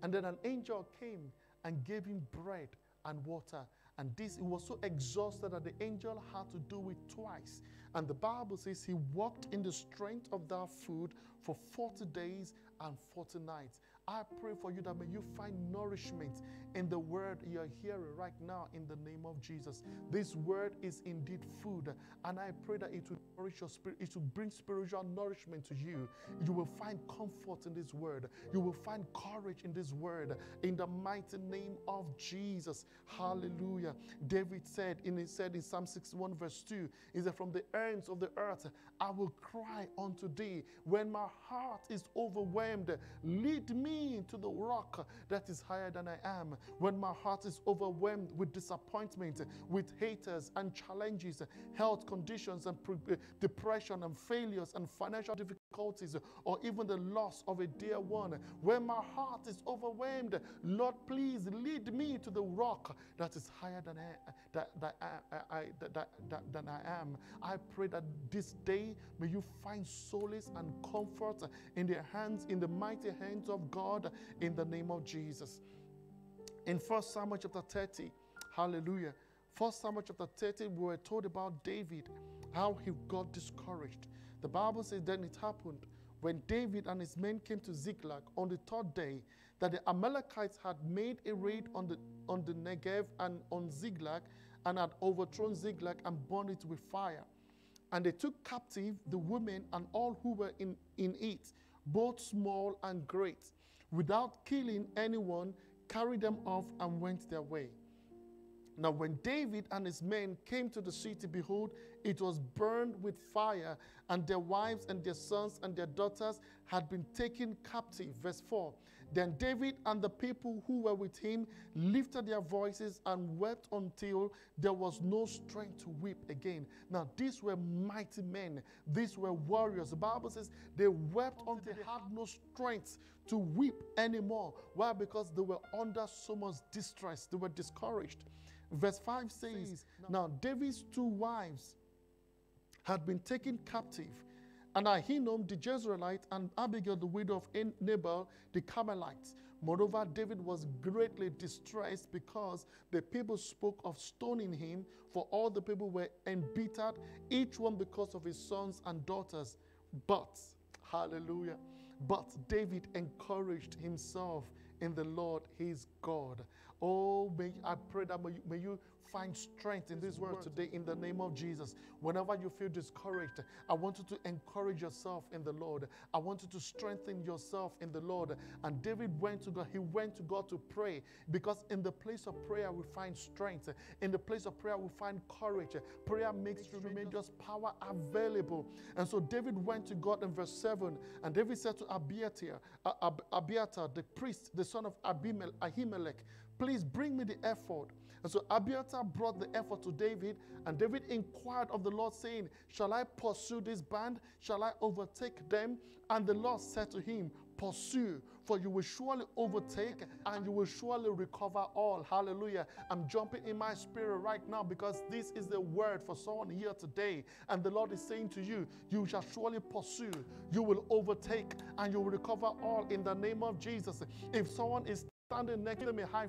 And then an angel came and gave him bread and water. And this, he was so exhausted that the angel had to do it twice. And the Bible says he walked in the strength of that food for 40 days and 40 nights. I pray for you that may you find nourishment in the word you're hearing right now in the name of Jesus. This word is indeed food, and I pray that it will nourish your spirit, it will bring spiritual nourishment to you. You will find comfort in this word, you will find courage in this word in the mighty name of Jesus. Hallelujah. David said in he said in Psalm 61, verse 2, is that from the ends of the earth I will cry unto thee when my heart is overwhelmed. Lead me to the rock that is higher than I am. When my heart is overwhelmed with disappointment, with haters and challenges, health conditions and pre- depression and failures and financial difficulties, or even the loss of a dear one, when my heart is overwhelmed, Lord, please lead me to the rock that is higher than I, that, that, I, I, that, that, than I am. I pray that this day may you find solace and comfort in the hands, in the mighty hands of God God in the name of Jesus. In 1 Samuel chapter 30, hallelujah. 1 Samuel chapter 30, we were told about David, how he got discouraged. The Bible says, then it happened when David and his men came to Ziklag on the third day that the Amalekites had made a raid on the, on the Negev and on Ziklag and had overthrown Ziklag and burned it with fire. And they took captive the women and all who were in, in it, both small and great without killing anyone, carried them off and went their way. Now, when David and his men came to the city, behold, it was burned with fire, and their wives and their sons and their daughters had been taken captive. Verse 4. Then David and the people who were with him lifted their voices and wept until there was no strength to weep again. Now, these were mighty men, these were warriors. The Bible says they wept until they had no strength to weep anymore. Why? Because they were under so much distress, they were discouraged. Verse 5 says, Now David's two wives had been taken captive, and Ahinoam the Jezreelite and Abigail the widow of Nabal the Carmelite. Moreover, David was greatly distressed because the people spoke of stoning him, for all the people were embittered, each one because of his sons and daughters. But, hallelujah, but David encouraged himself in the Lord his God. Oh, may I pray that may you, may you find strength in this word today in the name of Jesus. Whenever you feel discouraged, I want you to encourage yourself in the Lord. I want you to strengthen yourself in the Lord. And David went to God. He went to God to pray because in the place of prayer we find strength. In the place of prayer we find courage. Prayer makes tremendous power available. And so David went to God in verse 7 and David said to Abiathar, uh, Abiathar, the priest, the son of Ahimelech, please bring me the ephod. And so Abiathar brought the ephod to David, and David inquired of the Lord, saying, Shall I pursue this band? Shall I overtake them? And the Lord said to him, Pursue, for you will surely overtake and you will surely recover all. Hallelujah. I'm jumping in my spirit right now because this is the word for someone here today. And the Lord is saying to you, You shall surely pursue, you will overtake, and you will recover all in the name of Jesus. If someone is standing next to me, high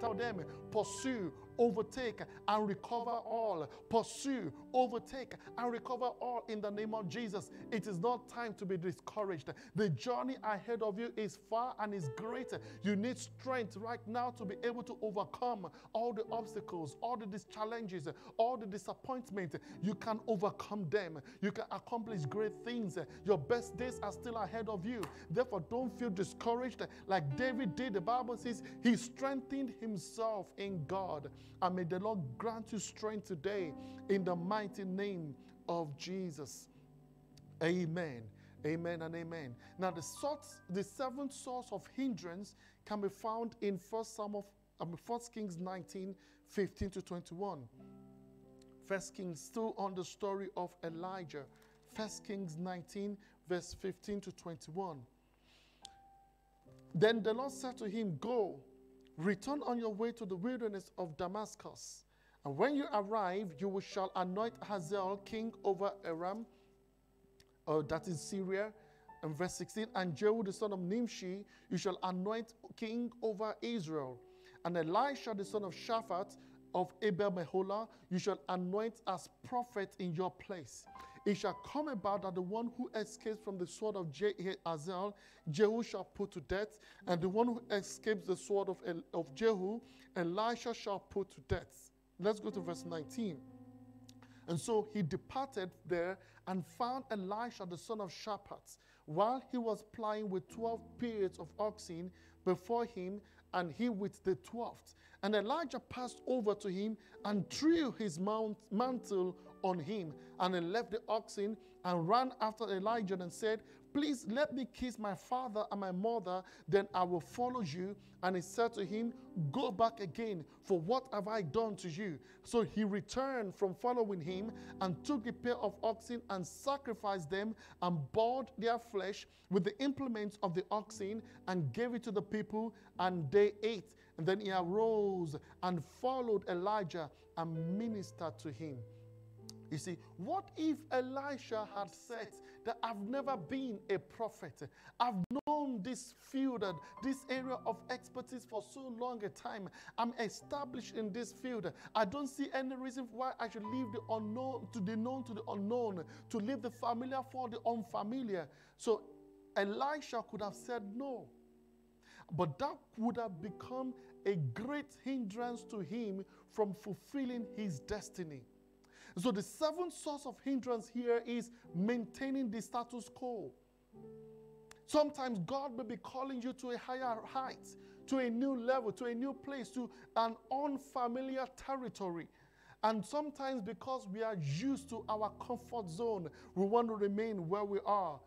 tell them, pursue, overtake, and recover all. Pursue, overtake, and recover all in the name of Jesus. It is not time to be discouraged. The journey ahead of you is far and is great. You need strength right now to be able to overcome all the obstacles, all the challenges, all the disappointment. You can overcome them. You can accomplish great things. Your best days are still ahead of you. Therefore, don't feel discouraged like David did. The Bible says he strengthened himself in God. And may the Lord grant you strength today in the mighty name of Jesus. Amen. Amen and amen. Now, the source, the seventh source of hindrance can be found in First Samuel, um, First Kings 19, 15 to 21. First Kings, still on the story of Elijah. First Kings 19, verse 15 to 21. Then the Lord said to him, Go, Return on your way to the wilderness of Damascus. And when you arrive, you shall anoint Hazael king over Aram, uh, that is Syria. And verse 16, and Jehu the son of Nimshi, you shall anoint king over Israel. And Elisha the son of Shaphat of Abel Meholah, you shall anoint as prophet in your place. It shall come about that the one who escapes from the sword of Hazael, Jehu shall put to death, and the one who escapes the sword of, El- of Jehu, Elisha shall put to death. Let's go to verse 19. And so he departed there and found Elisha the son of Shaphat, while he was plying with 12 periods of oxen before him, and he with the twelfth. And Elijah passed over to him and threw his mount, mantle on him. And he left the oxen and ran after Elijah and said, Please let me kiss my father and my mother, then I will follow you. And he said to him, Go back again, for what have I done to you? So he returned from following him and took a pair of oxen and sacrificed them and boiled their flesh with the implements of the oxen and gave it to the people, and they ate. And then he arose and followed Elijah and ministered to him. You see, what if Elisha had said that I've never been a prophet? I've known this field this area of expertise for so long a time. I'm established in this field. I don't see any reason why I should leave the unknown to the known to the unknown, to leave the familiar for the unfamiliar. So Elisha could have said no. But that would have become a great hindrance to him from fulfilling his destiny. So the seventh source of hindrance here is maintaining the status quo. Sometimes God may be calling you to a higher height, to a new level, to a new place, to an unfamiliar territory. And sometimes, because we are used to our comfort zone, we want to remain where we are.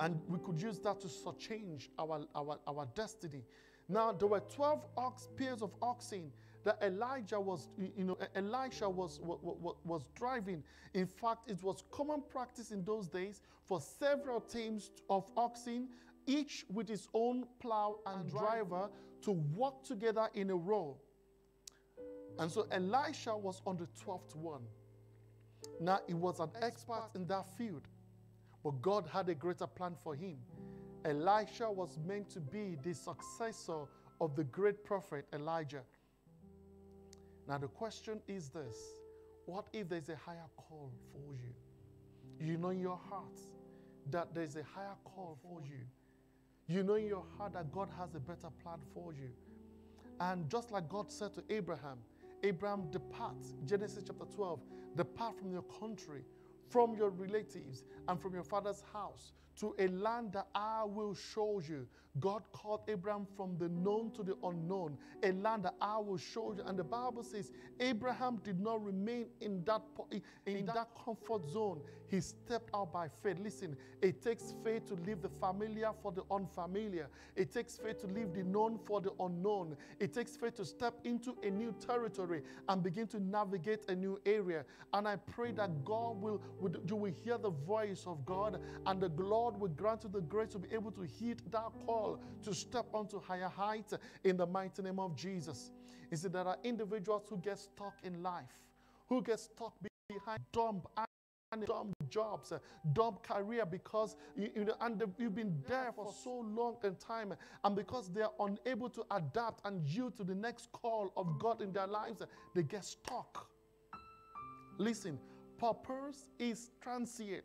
And we could use that to change our, our, our destiny. Now, there were 12 ox, pairs of oxen that Elijah was, you know, Elisha was, was, was driving. In fact, it was common practice in those days for several teams of oxen, each with its own plow and, and driver, to work together in a row. And so Elisha was on the 12th one. Now, he was an expert in that field, but God had a greater plan for him. Elisha was meant to be the successor of the great prophet Elijah. Now, the question is this What if there's a higher call for you? You know in your heart that there's a higher call for you. You know in your heart that God has a better plan for you. And just like God said to Abraham, Abraham, depart, Genesis chapter 12, depart from your country, from your relatives, and from your father's house to a land that I will show you. God called Abraham from the known to the unknown, a land that I will show you. And the Bible says Abraham did not remain in that, in that comfort zone. He stepped out by faith. Listen, it takes faith to leave the familiar for the unfamiliar. It takes faith to leave the known for the unknown. It takes faith to step into a new territory and begin to navigate a new area. And I pray that God will, you will hear the voice of God and the Lord will grant you the grace to be able to heed that call to step onto higher heights in the mighty name of Jesus. Is that there are individuals who get stuck in life, who get stuck behind dumb dumb jobs, dumb career because you, you know, and you've been there for so long in time, and because they are unable to adapt and yield to the next call of God in their lives, they get stuck. Listen, purpose is transient.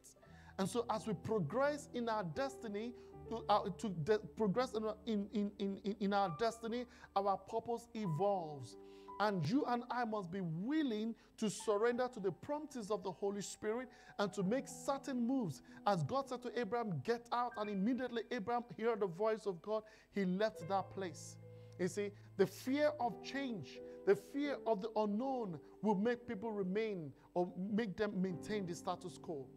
And so, as we progress in our destiny, to, uh, to de- progress in, in, in, in our destiny, our purpose evolves. And you and I must be willing to surrender to the promptings of the Holy Spirit and to make certain moves. As God said to Abraham, Get out. And immediately Abraham heard the voice of God. He left that place. You see, the fear of change, the fear of the unknown will make people remain or make them maintain the status quo.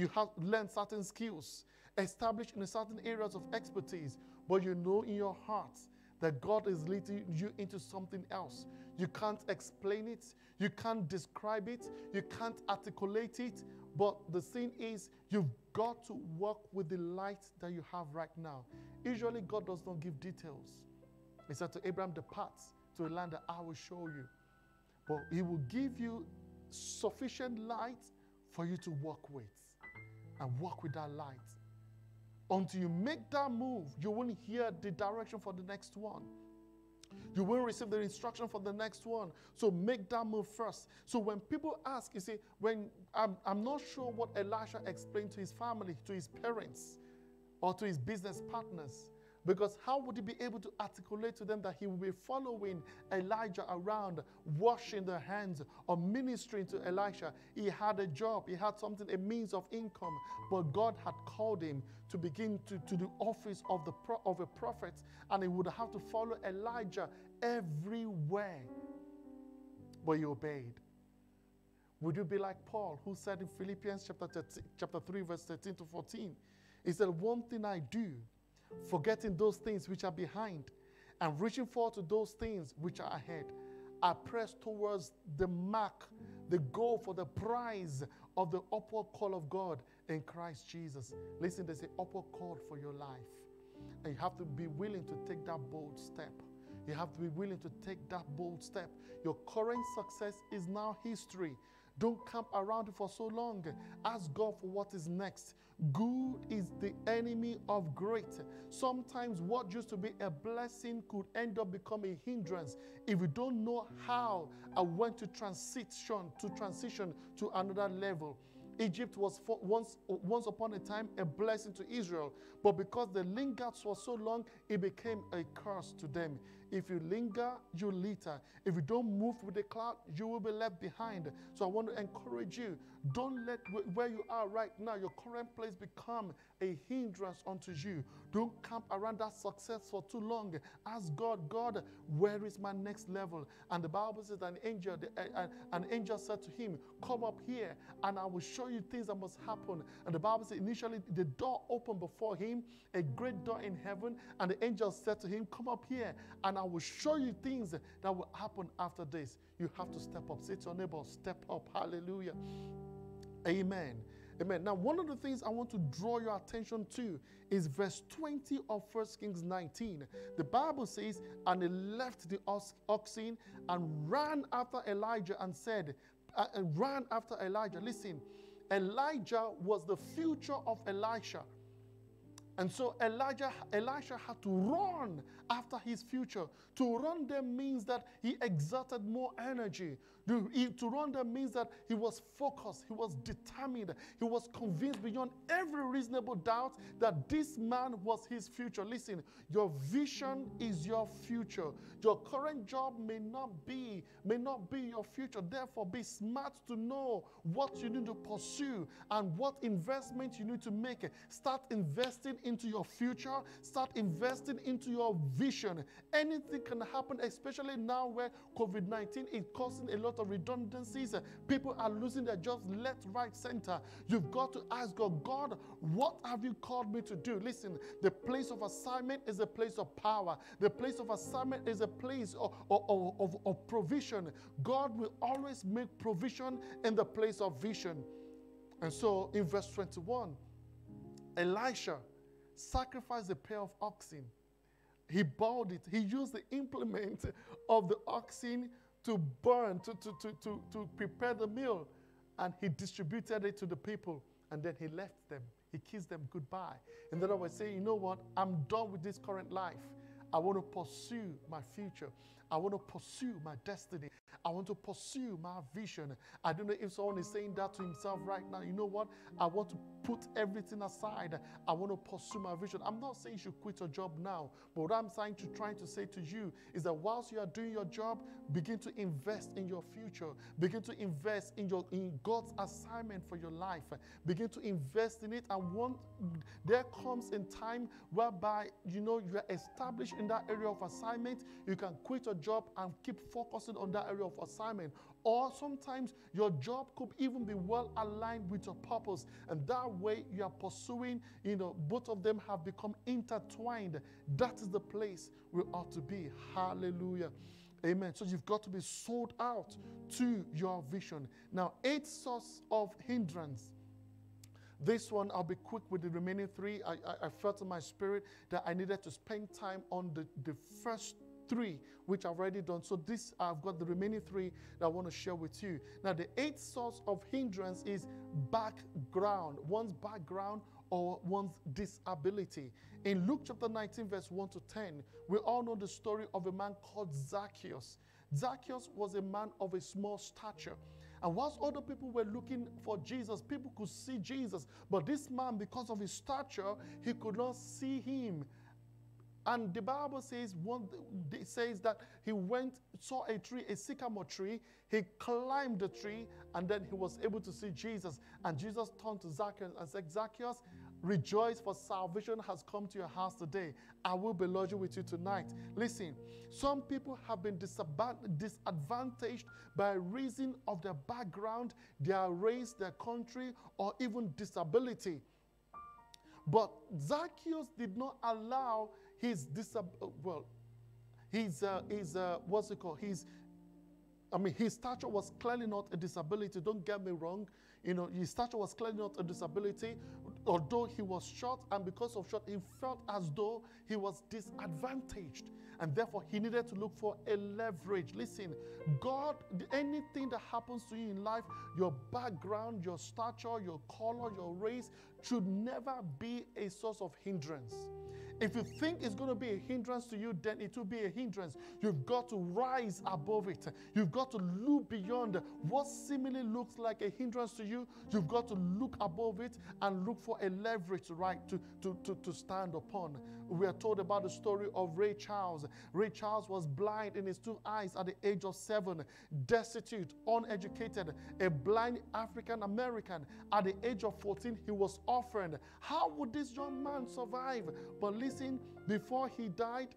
You have learned certain skills, established in certain areas of expertise, but you know in your heart that God is leading you into something else. You can't explain it, you can't describe it, you can't articulate it. But the thing is, you've got to work with the light that you have right now. Usually, God does not give details. He said to Abraham, Depart to a land that I will show you. But He will give you sufficient light for you to work with and walk with that light. Until you make that move, you won't hear the direction for the next one. You won't receive the instruction for the next one. So make that move first. So when people ask, you see, when I'm, I'm not sure what Elisha explained to his family, to his parents, or to his business partners. Because how would he be able to articulate to them that he will be following Elijah around, washing their hands, or ministering to Elisha? He had a job, he had something, a means of income, but God had called him to begin to, to the office of, the of a prophet, and he would have to follow Elijah everywhere. But he obeyed. Would you be like Paul, who said in Philippians chapter, 13, chapter 3, verse 13 to 14? He said, One thing I do forgetting those things which are behind and reaching forward to those things which are ahead. I press towards the mark, the goal for the prize of the upward call of God in Christ Jesus. Listen, there's an upward call for your life. And you have to be willing to take that bold step. You have to be willing to take that bold step. Your current success is now history. Don't camp around it for so long. Ask God for what is next. Good is the enemy of great. Sometimes what used to be a blessing could end up becoming a hindrance if we don't know how and when to transition to transition to another level. Egypt was for once, once upon a time a blessing to Israel, but because the lingered were so long, it became a curse to them. If you linger, you litter. If you don't move with the cloud, you will be left behind. So I want to encourage you don't let where you are right now, your current place, become a hindrance unto you. Don't camp around that success for too long. Ask God, God, where is my next level? And the Bible says an angel, an angel said to him, Come up here, and I will show you things that must happen. And the Bible says initially the door opened before him, a great door in heaven, and the angel said to him, Come up here, and I will show you things that will happen after this. You have to step up. Say to your neighbor, step up. Hallelujah. Amen. Amen. Now, one of the things I want to draw your attention to is verse 20 of 1 Kings 19. The Bible says, And he left the oxen and ran after Elijah and said, uh, and ran after Elijah. Listen, Elijah was the future of Elisha. And so Elijah, Elisha had to run after his future. To run them means that he exerted more energy. To, run them means that he was focused, he was determined, he was convinced beyond every reasonable doubt that this man was his future. Listen, your vision is your future. Your current job may not be, may not be your future. Therefore, be smart to know what you need to pursue and what investment you need to make. Start investing into your future, start investing into your vision. Anything can happen, especially now where COVID 19 is causing a lot of redundancies. People are losing their jobs left, right, center. You've got to ask God, God, what have you called me to do? Listen, the place of assignment is a place of power. The place of assignment is a place of, of, of, of provision. God will always make provision in the place of vision. And so in verse 21, Elisha sacrificed a pair of oxen. He bowed it. He used the implement of the oxen to burn, to, to, to, to, to prepare the meal. And he distributed it to the people. And then he left them. He kissed them goodbye. And then I would say, you know what? I'm done with this current life. I want to pursue my future. I want to pursue my destiny. I want to pursue my vision. I don't know if someone is saying that to himself right now. You know what? I want to put everything aside. I want to pursue my vision. I'm not saying you should quit your job now, but what I'm trying to trying to say to you is that whilst you are doing your job, begin to invest in your future. Begin to invest in your in God's assignment for your life. Begin to invest in it. And one there comes a time whereby you know you are established in that area of assignment. You can quit your job and keep focusing on that area of assignment. Or sometimes your job could even be well aligned with your purpose. And that way you are pursuing, you know, both of them have become intertwined. That is the place we ought to be. Hallelujah. Amen. So you've got to be sold out to your vision. Now, eight source of hindrance. This one, I'll be quick with the remaining three. I, I, I felt in my spirit that I needed to spend time on the, the first three, which I've already done. So this, I've got the remaining three that I want to share with you. Now, the eighth source of hindrance is background, one's background or one's disability. In Luke chapter 19, verse 1 to 10, we all know the story of a man called Zacchaeus. Zacchaeus was a man of a small stature. And whilst other people were looking for Jesus, people could see Jesus. But this man, because of his stature, he could not see him. And the Bible says one says that he went, saw a tree, a sycamore tree, he climbed the tree, and then he was able to see Jesus. And Jesus turned to Zacchaeus and said, Zacchaeus, rejoice for salvation has come to your house today. I will be lodging with you tonight. Listen, some people have been disadvantaged by reason of their background, their race, their country, or even disability. But Zacchaeus did not allow his disab- uh, well, his, uh, his uh, what's it called? His, I mean, his stature was clearly not a disability. Don't get me wrong. You know, his stature was clearly not a disability. Although he was short, and because of short, he felt as though he was disadvantaged. And therefore, he needed to look for a leverage. Listen, God, anything that happens to you in life, your background, your stature, your color, your race, should never be a source of hindrance. If you think it's going to be a hindrance to you, then it will be a hindrance. You've got to rise above it. You've got to look beyond what seemingly looks like a hindrance to you. You've got to look above it and look for a leverage right to, to, to, to stand upon. We are told about the story of Ray Charles. Ray Charles was blind in his two eyes at the age of seven, destitute, uneducated, a blind African American. At the age of 14, he was orphaned. How would this young man survive? But listen, before he died,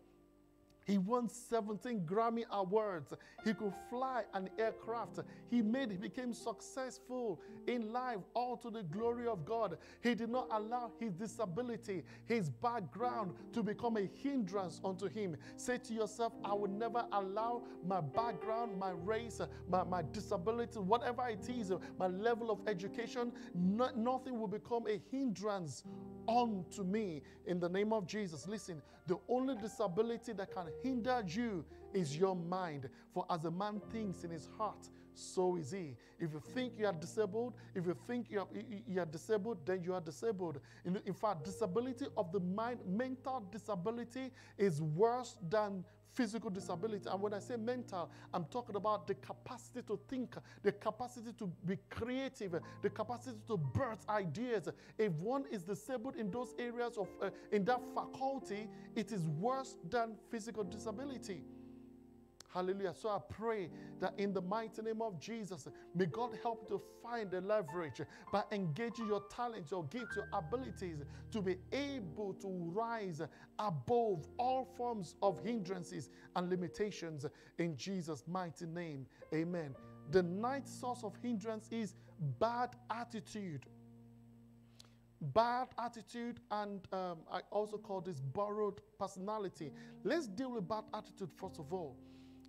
he won 17 Grammy Awards. He could fly an aircraft. He made, he became successful in life, all to the glory of God. He did not allow his disability, his background to become a hindrance unto him. Say to yourself, I will never allow my background, my race, my, my disability, whatever it is, my level of education, no, nothing will become a hindrance unto me in the name of Jesus. Listen, the only disability that can hinder you is your mind. For as a man thinks in his heart, so is he. If you think you are disabled, if you think you are, you are disabled, then you are disabled. In, in fact, disability of the mind, mental disability is worse than physical disability. And when I say mental, I'm talking about the capacity to think, the capacity to be creative, the capacity to birth ideas. If one is disabled in those areas of uh, in that faculty, it is worse than physical disability. Hallelujah. So I pray that in the mighty name of Jesus, may God help to find the leverage by engaging your talents, your gifts, your abilities to be able to rise above all forms of hindrances and limitations in Jesus' mighty name. Amen. The ninth source of hindrance is bad attitude. Bad attitude, and um, I also call this borrowed personality. Let's deal with bad attitude first of all.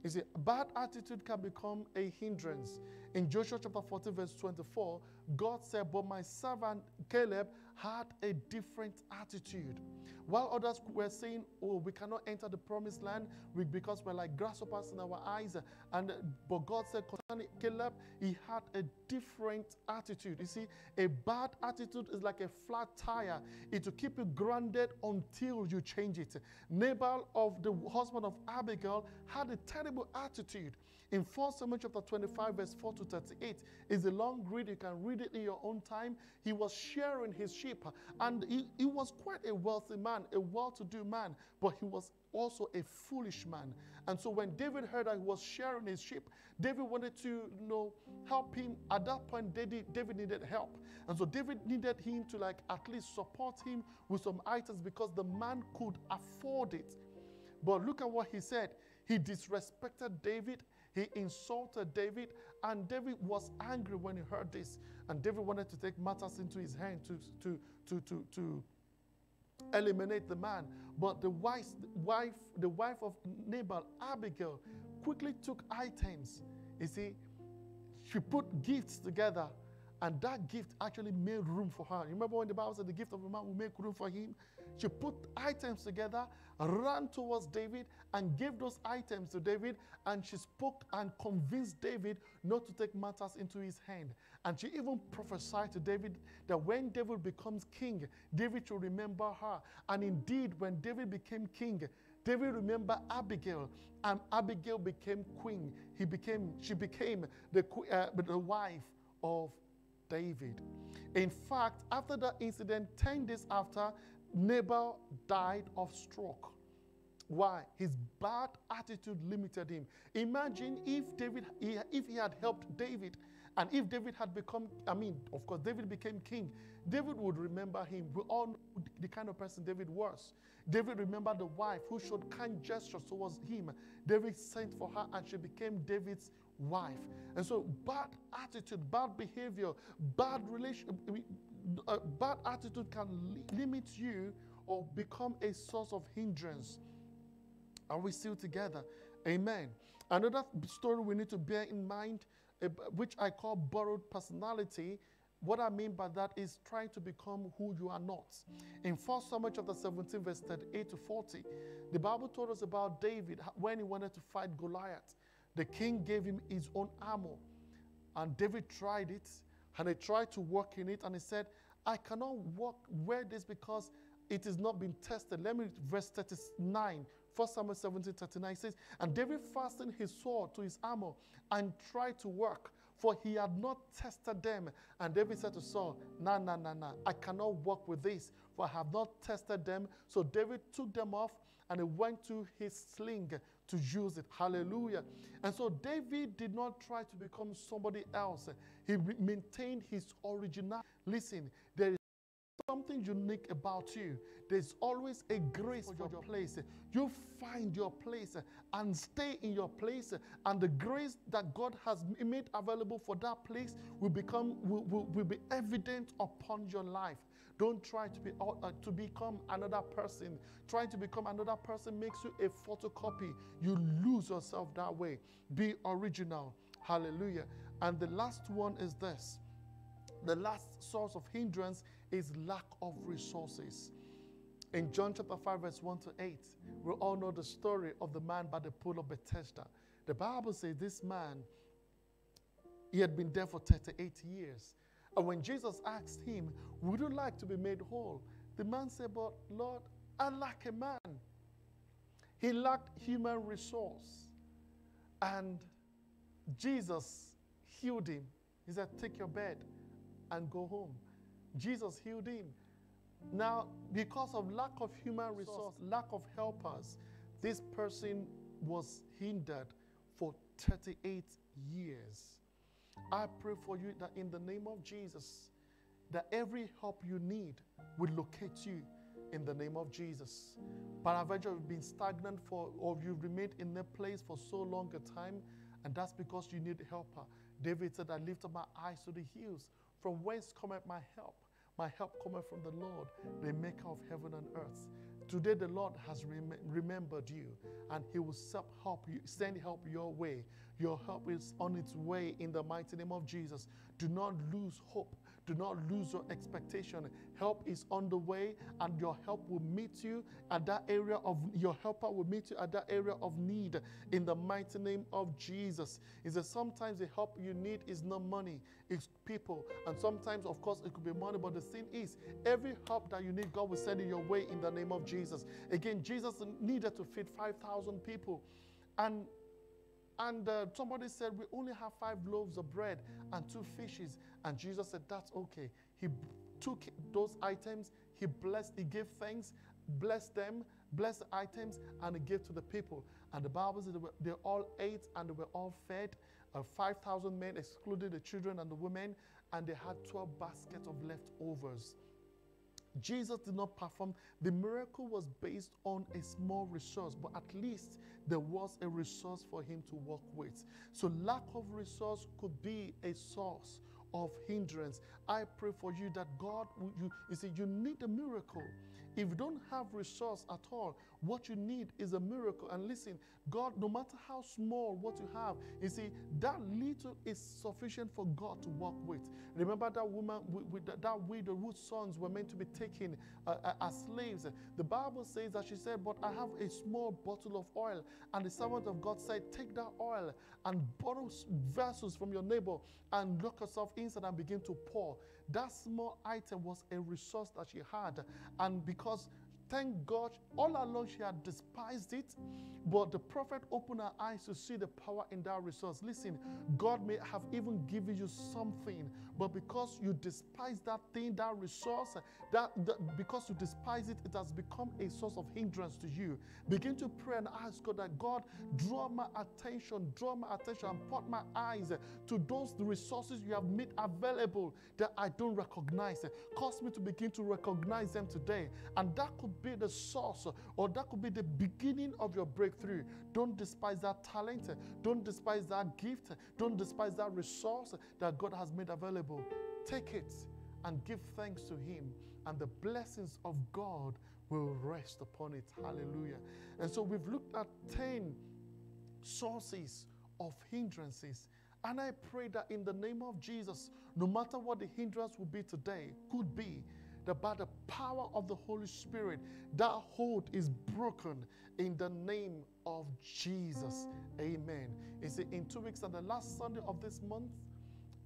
You see, bad attitude can become a hindrance. In Joshua chapter 14, verse 24, God said, But my servant Caleb had a different attitude. While others were saying, Oh, we cannot enter the promised land because we're like grasshoppers in our eyes. And but God said concerning Caleb, he had a different attitude. You see, a bad attitude is like a flat tire. It will keep you grounded until you change it. Nabal of the husband of Abigail had a terrible attitude. In 1 Samuel chapter 25, verse 4 to 38, is a long read. You can read it in your own time. He was sharing his sheep, and he, he was quite a wealthy man, a well to do man, but he was also a foolish man. And so when David heard that he was sharing his sheep, David wanted to you know, help him. At that point, David, David needed help. And so David needed him to like at least support him with some items because the man could afford it. But look at what he said. He disrespected David he insulted David, and David was angry when he heard this. And David wanted to take matters into his hand to, to, to, to, to eliminate the man. But the wife, wife, the wife of Nabal, Abigail, quickly took items. You see, she put gifts together, and that gift actually made room for her. You remember when the Bible said the gift of a man will make room for him? She put items together, ran towards David, and gave those items to David. And she spoke and convinced David not to take matters into his hand. And she even prophesied to David that when David becomes king, David should remember her. And indeed, when David became king, David remembered Abigail, and Abigail became queen. He became, she became the, uh, the wife of David. In fact, after that incident, 10 days after, Nabal died of stroke. Why? His bad attitude limited him. Imagine if David, if he had helped David, and if David had become, I mean, of course, David became king, David would remember him. We all know the kind of person David was. David remembered the wife who showed kind gestures towards him. David sent for her, and she became David's wife. And so, bad attitude, bad behavior, bad relation, a bad attitude can li- limit you or become a source of hindrance. Are we still together? Amen. Another story we need to bear in mind, uh, which I call borrowed personality. What I mean by that is trying to become who you are not. In 1 Samuel chapter 17, verse 38 to 40, the Bible told us about David when he wanted to fight Goliath. The king gave him his own armor, and David tried it, and he tried to work in it, and he said, I cannot work, wear this because it is not been tested. Let me read verse 39. 1 Samuel 17 39 says, And David fastened his sword to his armor and tried to work, for he had not tested them. And David said to Saul, Nah, nah, nah, nah, I cannot work with this, for I have not tested them. So David took them off and he went to his sling to use it. Hallelujah. And so David did not try to become somebody else, he maintained his original. Listen, there is something unique about you. There's always a grace for your place. You find your place and stay in your place, and the grace that God has made available for that place will become will, will, will be evident upon your life. Don't try to be uh, to become another person. Trying to become another person makes you a photocopy. You lose yourself that way. Be original. Hallelujah. And the last one is this. The last source of hindrance is lack of resources. In John chapter 5, verse 1 to 8, we all know the story of the man by the pool of Bethesda. The Bible says this man, he had been there for 38 years. And when Jesus asked him, Would you like to be made whole? The man said, But Lord, I lack a man. He lacked human resource. And Jesus healed him. He said, Take your bed and go home. Jesus healed him. Now, because of lack of human resource, lack of helpers, this person was hindered for 38 years. I pray for you that in the name of Jesus, that every help you need will locate you in the name of Jesus. Peradventure, you've been stagnant for, or you've remained in a place for so long a time, and that's because you need a helper. David said, I lift up my eyes to the hills. From whence cometh my help? My help cometh from the Lord, the maker of heaven and earth. Today the Lord has rem- remembered you and he will help you, send help your way. Your help is on its way in the mighty name of Jesus. Do not lose hope. Do not lose your expectation. Help is on the way, and your help will meet you at that area of your helper will meet you at that area of need in the mighty name of Jesus. Is that sometimes the help you need is not money, it's people. And sometimes, of course, it could be money, but the thing is, every help that you need, God will send it your way in the name of Jesus. Again, Jesus needed to feed 5,000 people. And and uh, somebody said, We only have five loaves of bread and two fishes. And Jesus said, That's okay. He took those items, he blessed, he gave thanks, blessed them, blessed the items, and he gave to the people. And the Bible says they, were, they all ate and they were all fed. Uh, 5,000 men, excluding the children and the women, and they had 12 baskets of leftovers. Jesus did not perform. The miracle was based on a small resource, but at least there was a resource for him to work with. So, lack of resource could be a source of hindrance. I pray for you that God, you, you see, you need a miracle. If you don't have resource at all, what you need is a miracle. And listen, God, no matter how small what you have, you see, that little is sufficient for God to work with. Remember that woman, with that widow whose sons were meant to be taken uh, uh, as slaves. The Bible says that she said, But I have a small bottle of oil. And the servant of God said, Take that oil and borrow vessels from your neighbor and lock yourself inside and begin to pour. That small item was a resource that she had. And because Thank God, all along she had despised it, but the prophet opened her eyes to see the power in that resource. Listen, God may have even given you something, but because you despise that thing, that resource, that, that because you despise it, it has become a source of hindrance to you. Begin to pray and ask God that God draw my attention, draw my attention, and put my eyes to those resources you have made available that I don't recognize. Cause me to begin to recognize them today, and that could be the source or that could be the beginning of your breakthrough. Don't despise that talent. Don't despise that gift. Don't despise that resource that God has made available. Take it and give thanks to Him, and the blessings of God will rest upon it. Hallelujah. And so we've looked at 10 sources of hindrances. And I pray that in the name of Jesus, no matter what the hindrance will be today, could be, that by the power of the Holy Spirit, that hold is broken in the name of Jesus. Amen. Is it in two weeks and the last Sunday of this month?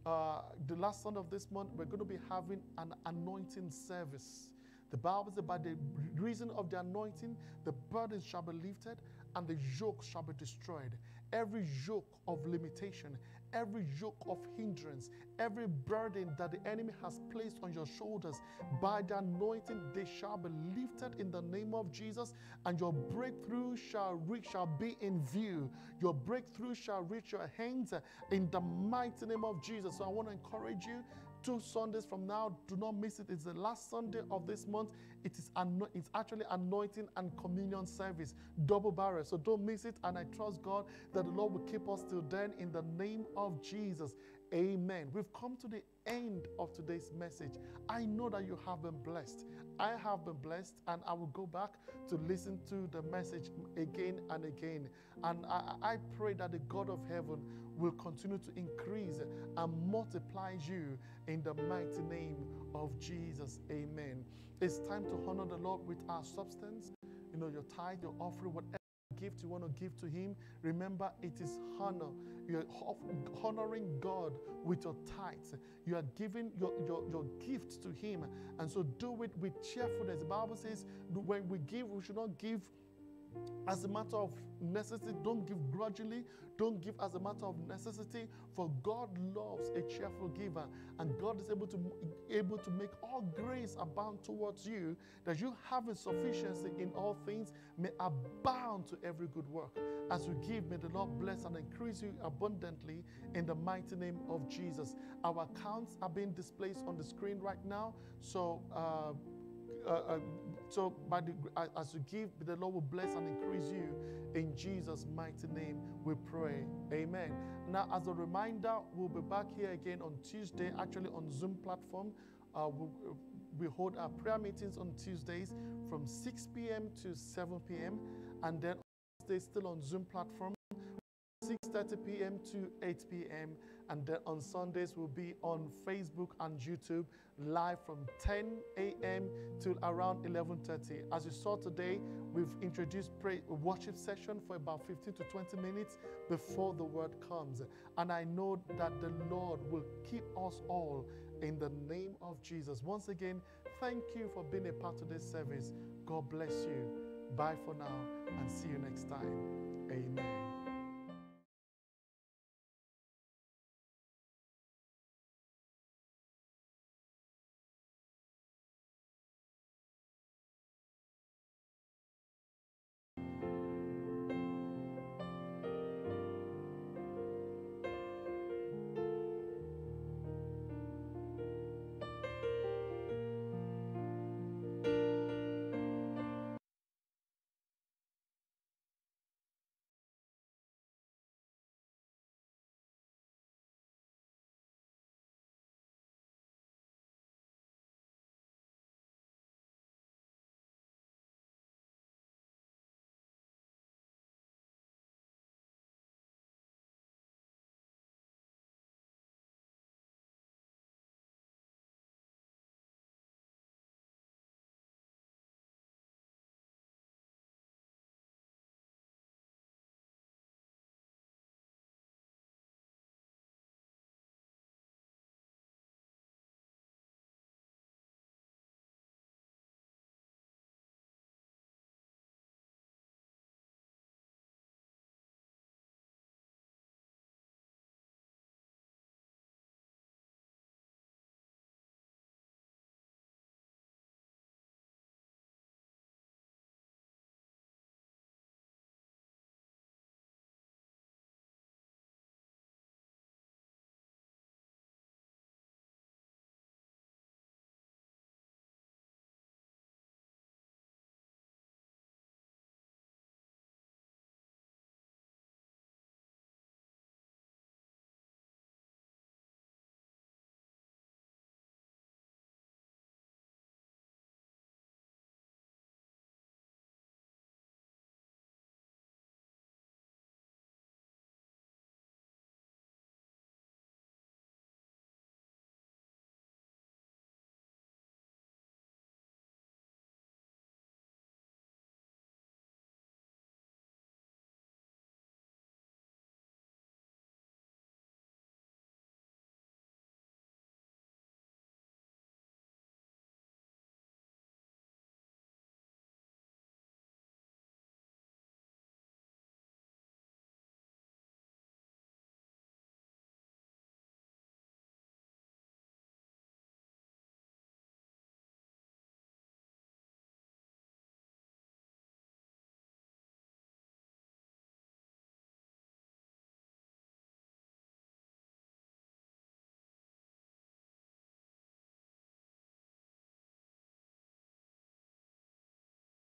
Uh, the last Sunday of this month, we're going to be having an anointing service. The Bible says, by the reason of the anointing, the burdens shall be lifted and the yoke shall be destroyed. Every yoke of limitation, every yoke of hindrance, every burden that the enemy has placed on your shoulders, by the anointing, they shall be lifted in the name of Jesus, and your breakthrough shall reach, shall be in view. Your breakthrough shall reach your hands in the mighty name of Jesus. So I want to encourage you two Sundays from now. Do not miss it. It's the last Sunday of this month. It is ano- it's actually anointing and communion service, double barrel. So don't miss it. And I trust God that the Lord will keep us till then in the name of Jesus. Amen. We've come to the end of today's message. I know that you have been blessed. I have been blessed, and I will go back to listen to the message again and again. And I, I pray that the God of heaven will continue to increase and multiply you in the mighty name of Jesus. Amen. It's time to honor the Lord with our substance, you know, your tithe, your offering, whatever gift you want to give to Him. Remember, it is honor. You're honoring God with your tithes. You are giving your, your, your gift to Him. And so do it with cheerfulness. The Bible says when we give, we should not give as a matter of necessity. Don't give grudgingly. Don't give as a matter of necessity. For God loves a cheerful giver, and God is able to able to make all grace abound towards you, that you have a sufficiency in all things may abound to every good work. As you give, may the Lord bless and increase you abundantly in the mighty name of Jesus. Our accounts are being displayed on the screen right now. So. Uh, uh, uh, so, by the, as you give, the Lord will bless and increase you. In Jesus' mighty name, we pray. Amen. Now, as a reminder, we'll be back here again on Tuesday, actually on Zoom platform. Uh, we, we hold our prayer meetings on Tuesdays from 6 p.m. to 7 p.m. And then stay still on Zoom platform 6:30 p.m. to 8 p.m. and then on Sundays we'll be on Facebook and YouTube live from 10 a.m. till around 11:30. As you saw today, we've introduced pray worship session for about 15 to 20 minutes before the word comes, and I know that the Lord will keep us all in the name of Jesus. Once again, thank you for being a part of this service. God bless you. Bye for now and see you next time. Amen.